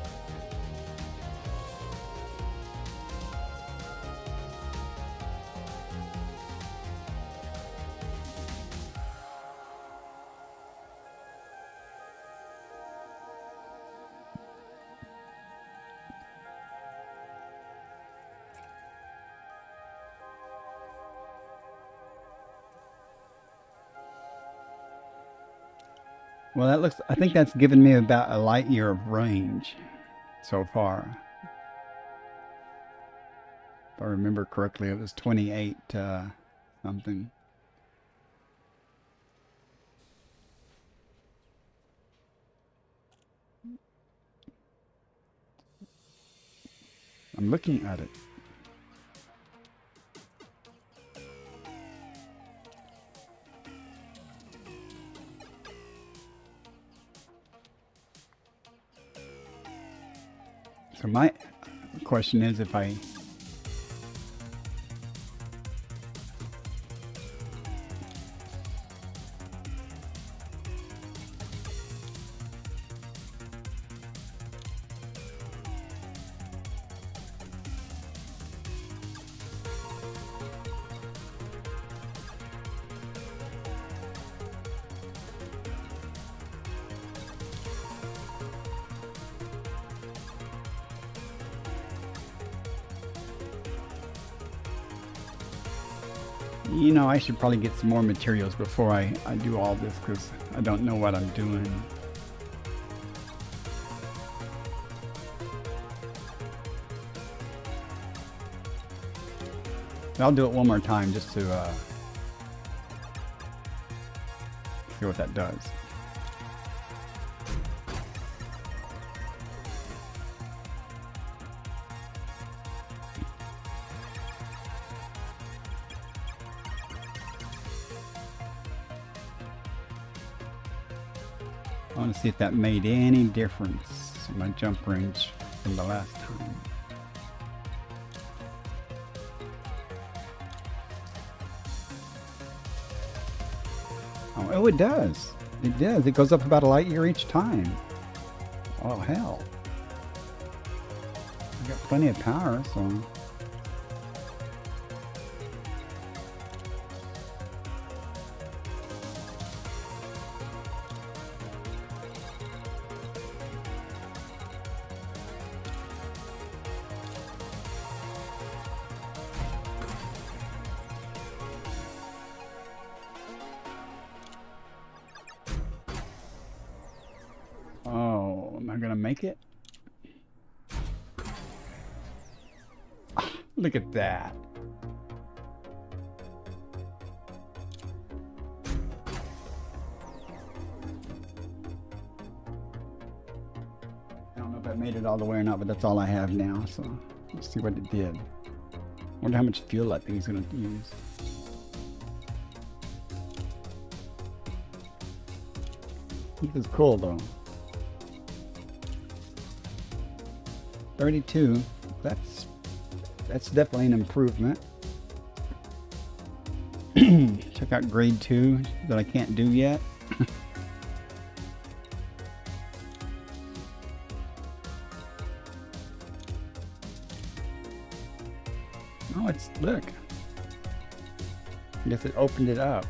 Well, that looks. I think that's given me about a light year of range so far. If I remember correctly, it was 28 uh, something. I'm looking at it. So my question is if I should probably get some more materials before I, I do all this because I don't know what I'm doing. I'll do it one more time just to uh, see what that does. I want to see if that made any difference in my jump range from the last time. Oh, oh, it does. It does. It goes up about a light year each time. Oh, hell. I got plenty of power, so... Look at that. I don't know if I made it all the way or not, but that's all I have now, so let's see what it did. Wonder how much fuel that thing's gonna use. This is cool though. 32. That's that's definitely an improvement. Check out grade 2 that I can't do yet. oh, it's look. I guess it opened it up.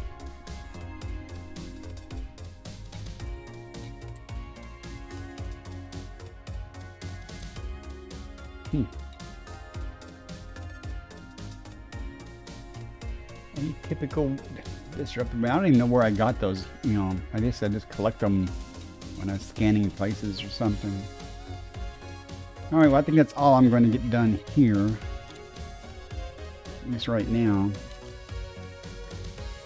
Typical disruptor. I don't even know where I got those. You know, I guess I just collect them when I was scanning places or something. All right, well, I think that's all I'm going to get done here. At least right now.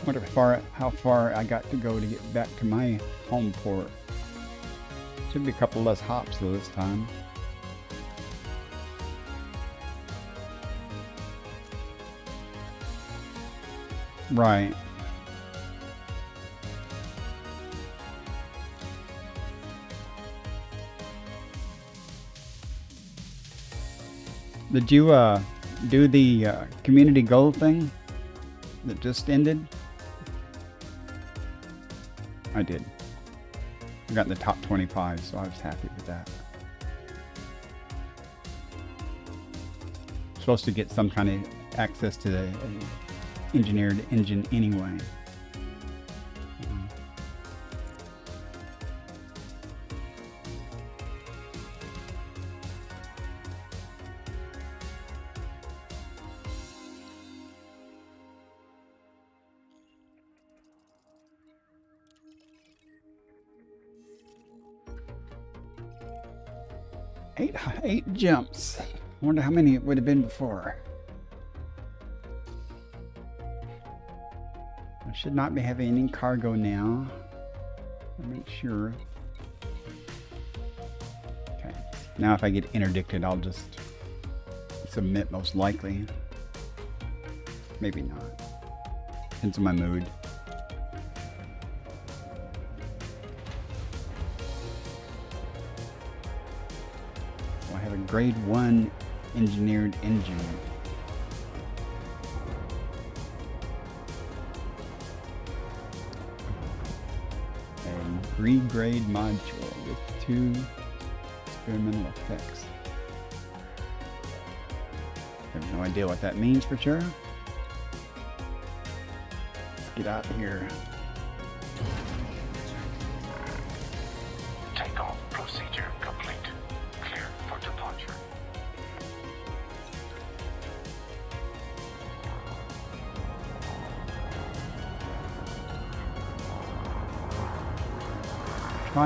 I Wonder far how far I got to go to get back to my home port. Should be a couple less hops though this time. Right. Did you uh, do the uh, community goal thing that just ended? I did. I got in the top 25, so I was happy with that. Supposed to get some kind of access to the engineered engine anyway. Eight, eight jumps. Wonder how many it would have been before. Should not be having any cargo now. Make sure. Okay. Now if I get interdicted, I'll just submit most likely. Maybe not. Depends on my mood. I have a grade one engineered engine. Regrade module with two experimental effects. I have no idea what that means for sure. Let's get out here.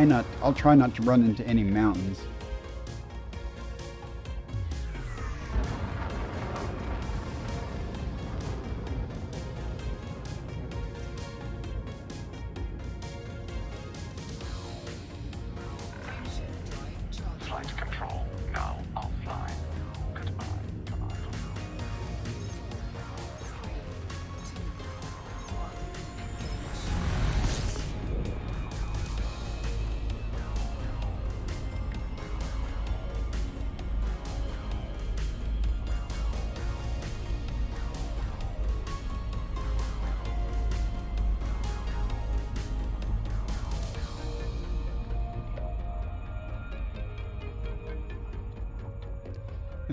Try not. I'll try not to run into any mountains.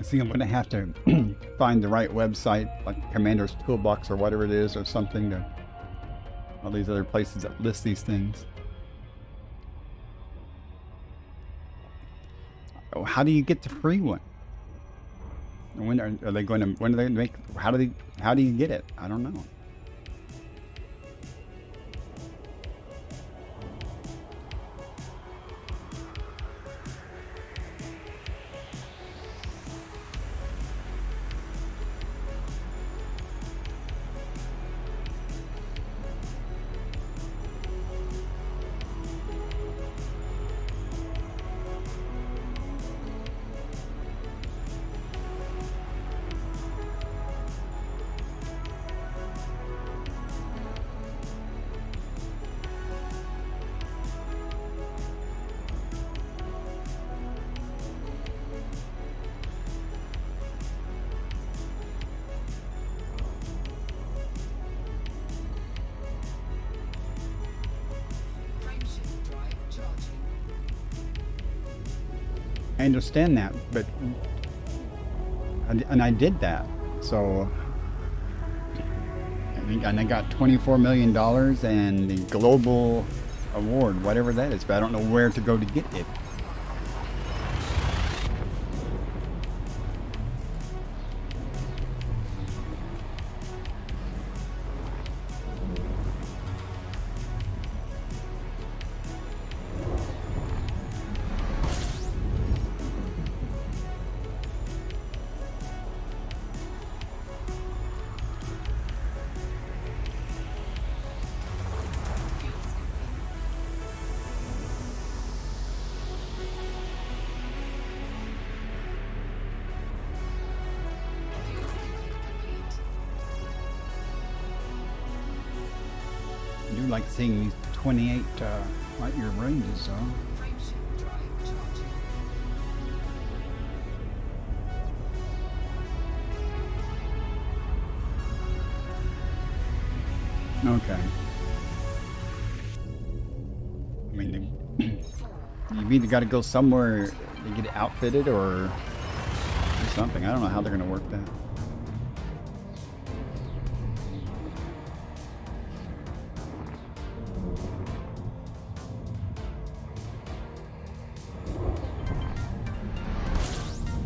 Think I'm going to have to find the right website, like Commander's Toolbox or whatever it is, or something to all these other places that list these things. Oh, how do you get the free one? When are, are they going to? When do they make? How do they? How do you get it? I don't know. Understand that, but and I did that, so and I got twenty-four million dollars and the global award, whatever that is, but I don't know where to go to get it. Either got to go somewhere to get it outfitted or something. I don't know how they're going to work that.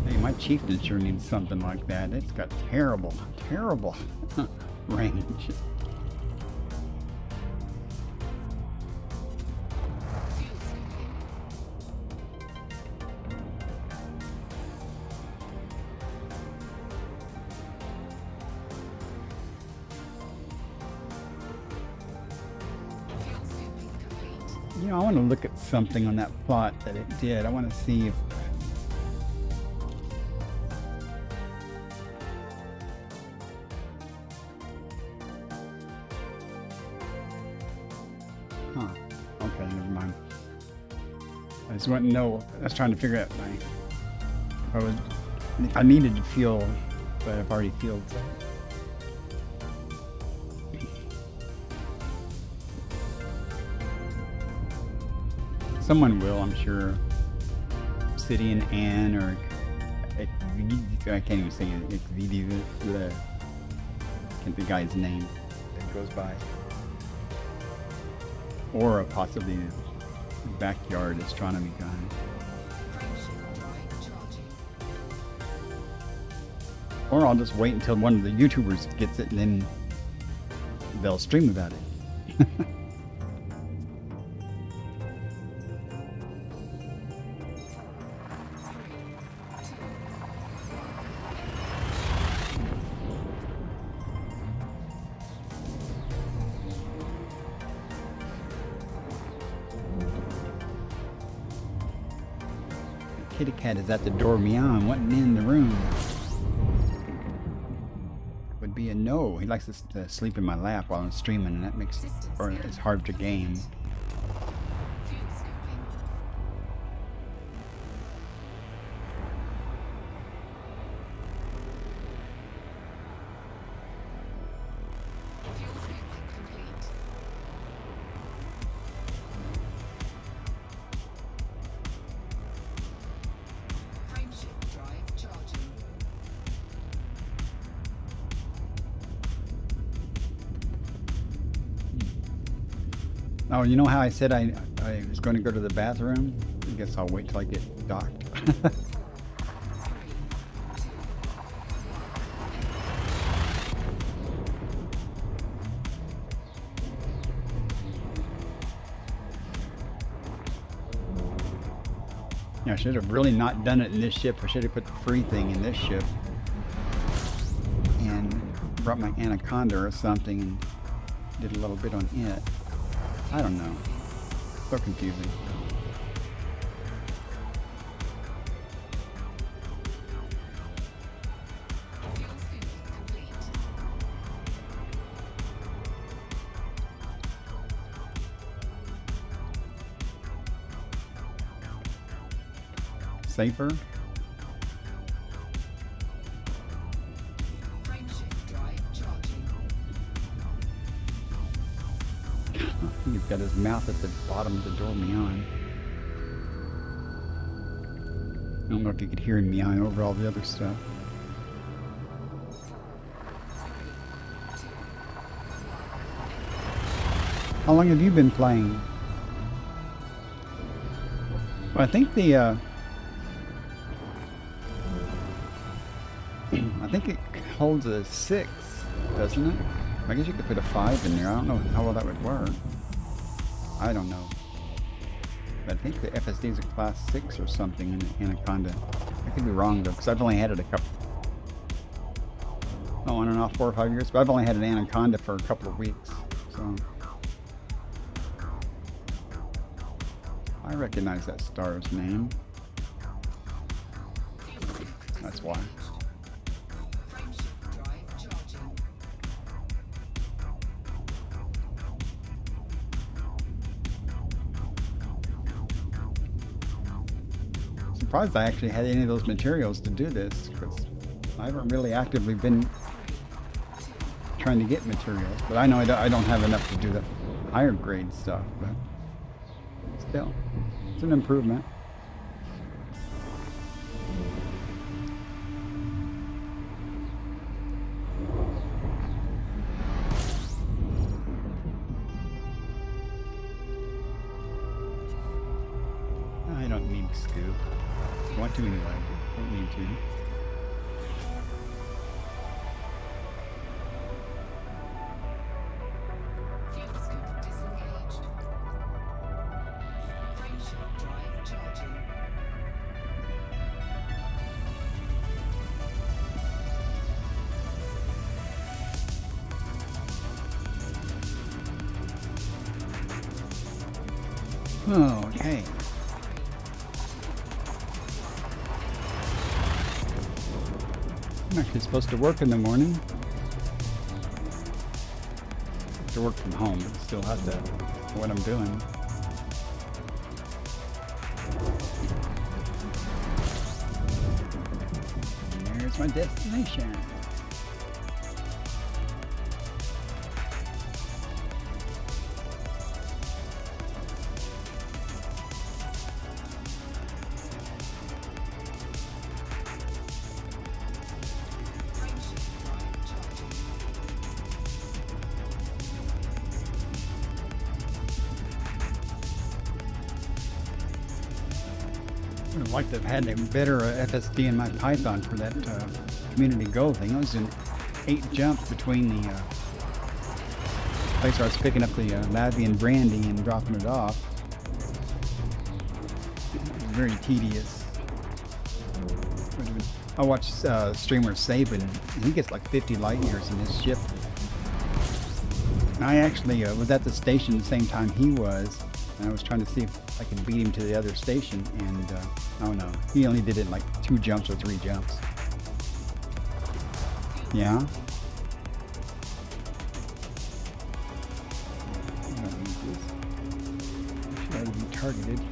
Hey, my chieftain sure needs something like that. It's got terrible, terrible range. You know, I want to look at something on that plot that it did. I want to see if. Huh. Okay, never mind. I just want to know. I was trying to figure out my. I was. I needed to feel, but I've already filled. So. Someone will, I'm sure. City and Anne or eh, I can't even say it. Can't the guy's name that goes by. Or possibly backyard astronomy guy. Frameshift drive charging. Or I'll just wait until one of the YouTubers gets it and then they'll stream about it. is at the door meowing, wanting in the room. Would be a no. He likes to, sleep in my lap while I'm streaming, and that makes or it's hard to game. Oh, you know how I said I I was going to go to the bathroom? I guess I'll wait till I get docked. I should have really not done it in this ship. I should have put the free thing in this ship. And brought my Anaconda or something and did a little bit on it. I don't know. So confusing. Safer? Got his mouth at the bottom of the door meowing. I don't know if you could hear him meowing over all the other stuff. How long have you been playing? Well, I think the, uh, I think it holds a six, doesn't it? I guess you could put a five in there. I don't know how well that would work. I don't know. But I think the FSD is a class six or something in Anaconda. I could be wrong though, because I've only had it a couple. Oh, on and off four or five years, but I've only had an Anaconda for a couple of weeks. So I recognize that star's name. That's why. Surprised I actually had any of those materials to do this, because I haven't really actively been trying to get materials. But I know I don't, I don't have enough to do the higher grade stuff, but still. It's an improvement. To work in the morning. To work from home, but still have to what I'm doing. There's my destination. Would liked to have had a better FSD in my Python for that uh, community goal thing. I was in eight jumps between the uh, place where I was picking up the uh, Lavian brandy and dropping it off. Very tedious. I watch uh, streamer Saban, he gets like 50 light years in his ship. And I actually uh, was at the station the same time he was, and I was trying to see if I could beat him to the other station, and uh, don't know. he only did it in like two jumps or three jumps. Yeah. I. Should already be targeted.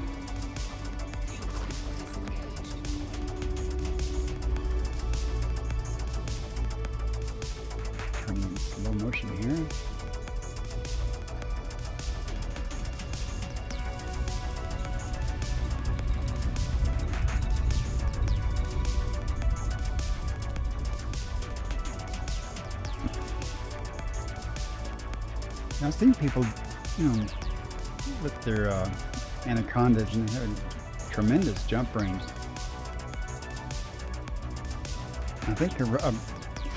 Their uh, anacondas and they have tremendous jump range. I think a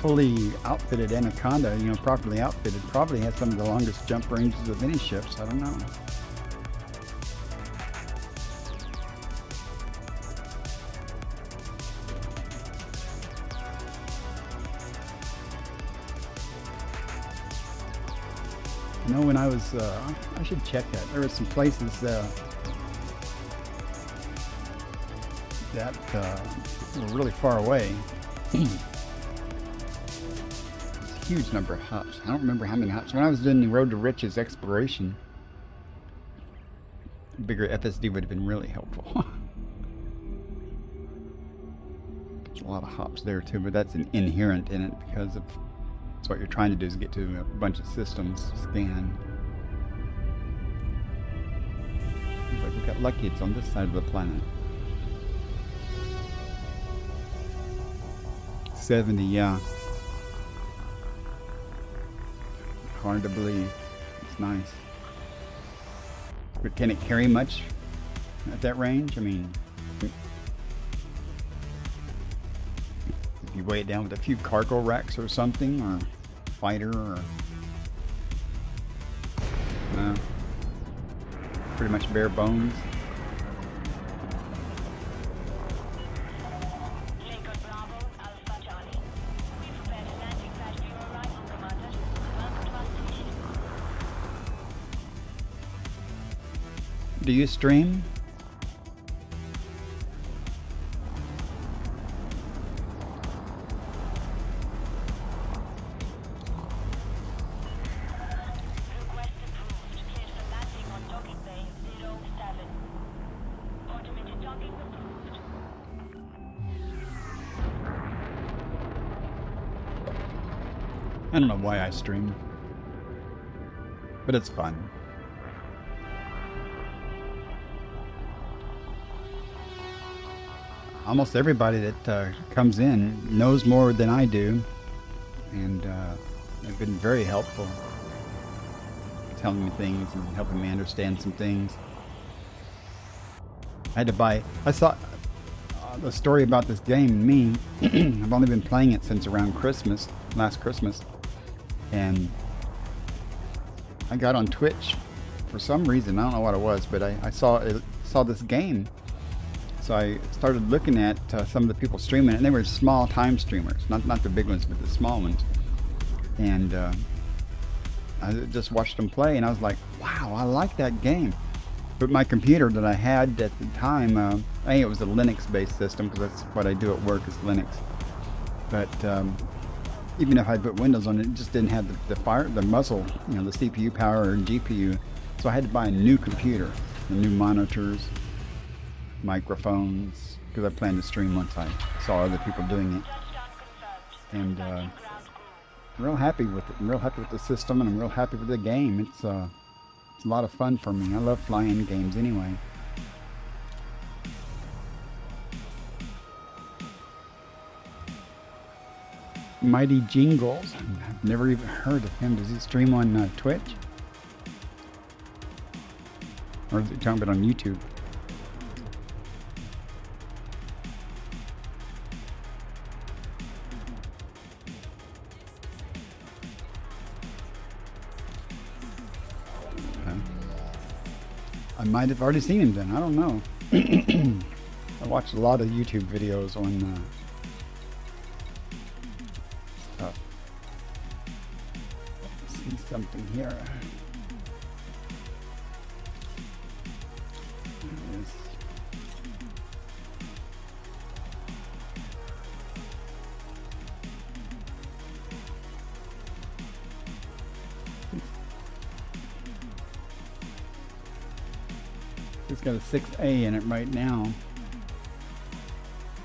fully outfitted anaconda, you know, properly outfitted, probably has some of the longest jump ranges of any ships. I don't know. Know when I was, uh, I should check that. There were some places uh, that uh, were really far away. Huge number of hops. I don't remember how many hops. When I was doing the Road to Riches exploration, bigger FSD would have been really helpful. There's a lot of hops there too, but that's an inherent in it because of that's what you're trying to do is get to a bunch of systems scan. Like we got lucky it's on this side of the planet. 70, yeah. Hard to believe. It's nice. But can it carry much at that range? I mean, if you weigh it down with a few cargo racks or something, or fighter, or no, pretty much bare bones. Do you Alpha know why I stream, but it's fun. almost everybody that uh, comes in knows more than I do, and uh, they've been very helpful, telling me things and helping me understand some things. I had to buy. I saw uh, the story about this game. Me, I've only been playing it since around Christmas, last Christmas, and I got on Twitch for some reason. I don't know what it was, but I, I saw saw this game. So I started looking at uh, some of the people streaming, and they were small time streamers, not not the big ones, but the small ones. And uh, I just watched them play, and I was like, "Wow, I like that game." But my computer that I had at the time, uh, I think it was a Linux-based system because that's what I do at work is Linux. But um, even if I put Windows on it, it just didn't have the, the fire, the muscle, you know, the CPU power or GPU. So I had to buy a new computer, new monitors, microphones, because I planned to stream once I saw other people doing it. And uh, I'm real happy with it. I'm real happy with the system, and I'm real happy with the game. It's uh, it's a lot of fun for me. I love flying games anyway. Mighty Jingles. I've never even heard of him. Does he stream on uh, Twitch? Or is he talking about on YouTube? I might have already seen him then. I don't know. I watched a lot of YouTube videos on uh, here. It's got a 6A in it right now.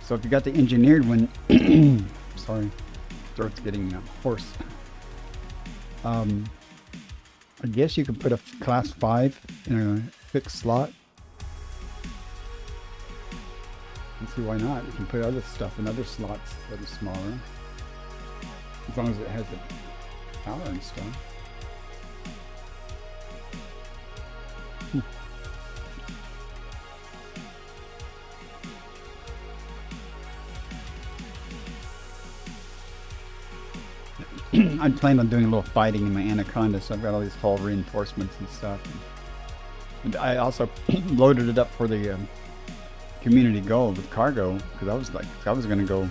So if you got the engineered one, sorry, throat's getting uh, hoarse. Um, I guess you could put a class 5 in a fixed slot. Let's see why not. You can put other stuff in other slots that are smaller. As long as it has the power and stuff. I plan on doing a little fighting in my Anaconda, so I've got all these hull reinforcements and stuff. And I also loaded it up for the um, community goal with cargo because I was like, I was gonna go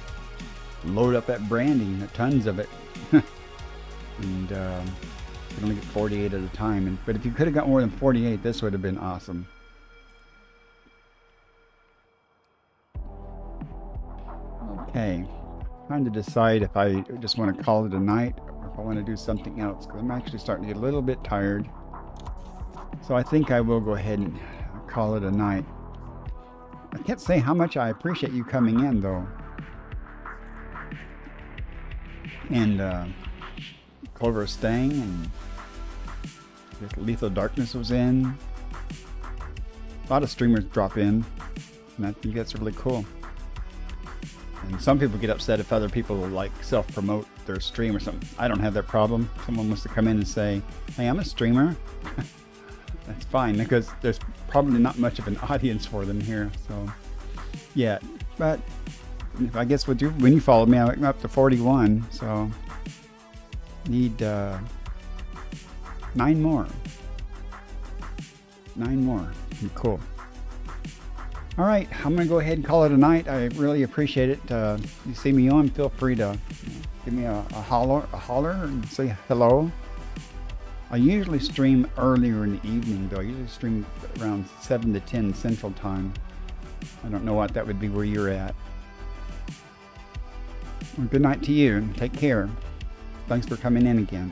load up that brandy, tons of it, and um, you can only get 48 at a time. And but if you could have got more than 48, this would have been awesome. Okay, trying to decide if I just want to call it a night I want to do something else because I'm actually starting to get a little bit tired. So I think I will go ahead and call it a night. I can't say how much I appreciate you coming in though. And uh, Clover staying and Lethal Darkness was in. A lot of streamers drop in, and I think that's really cool. And some people get upset if other people like self-promote their stream or something. I don't have that problem. Someone wants to come in and say, "Hey, I'm a streamer." That's fine because there's probably not much of an audience for them here. So, yeah. But I guess with you, when you followed me, I'm up to 41. So, need uh, nine more. Nine more. Cool. All right, I'm gonna go ahead and call it a night. I really appreciate it. Uh, you see me on, feel free to give me a, a holler, a holler, and say hello. I usually stream earlier in the evening, though. I usually stream around seven to ten Central Time. I don't know what that would be where you're at. Well, good night to you. Take care. Thanks for coming in again.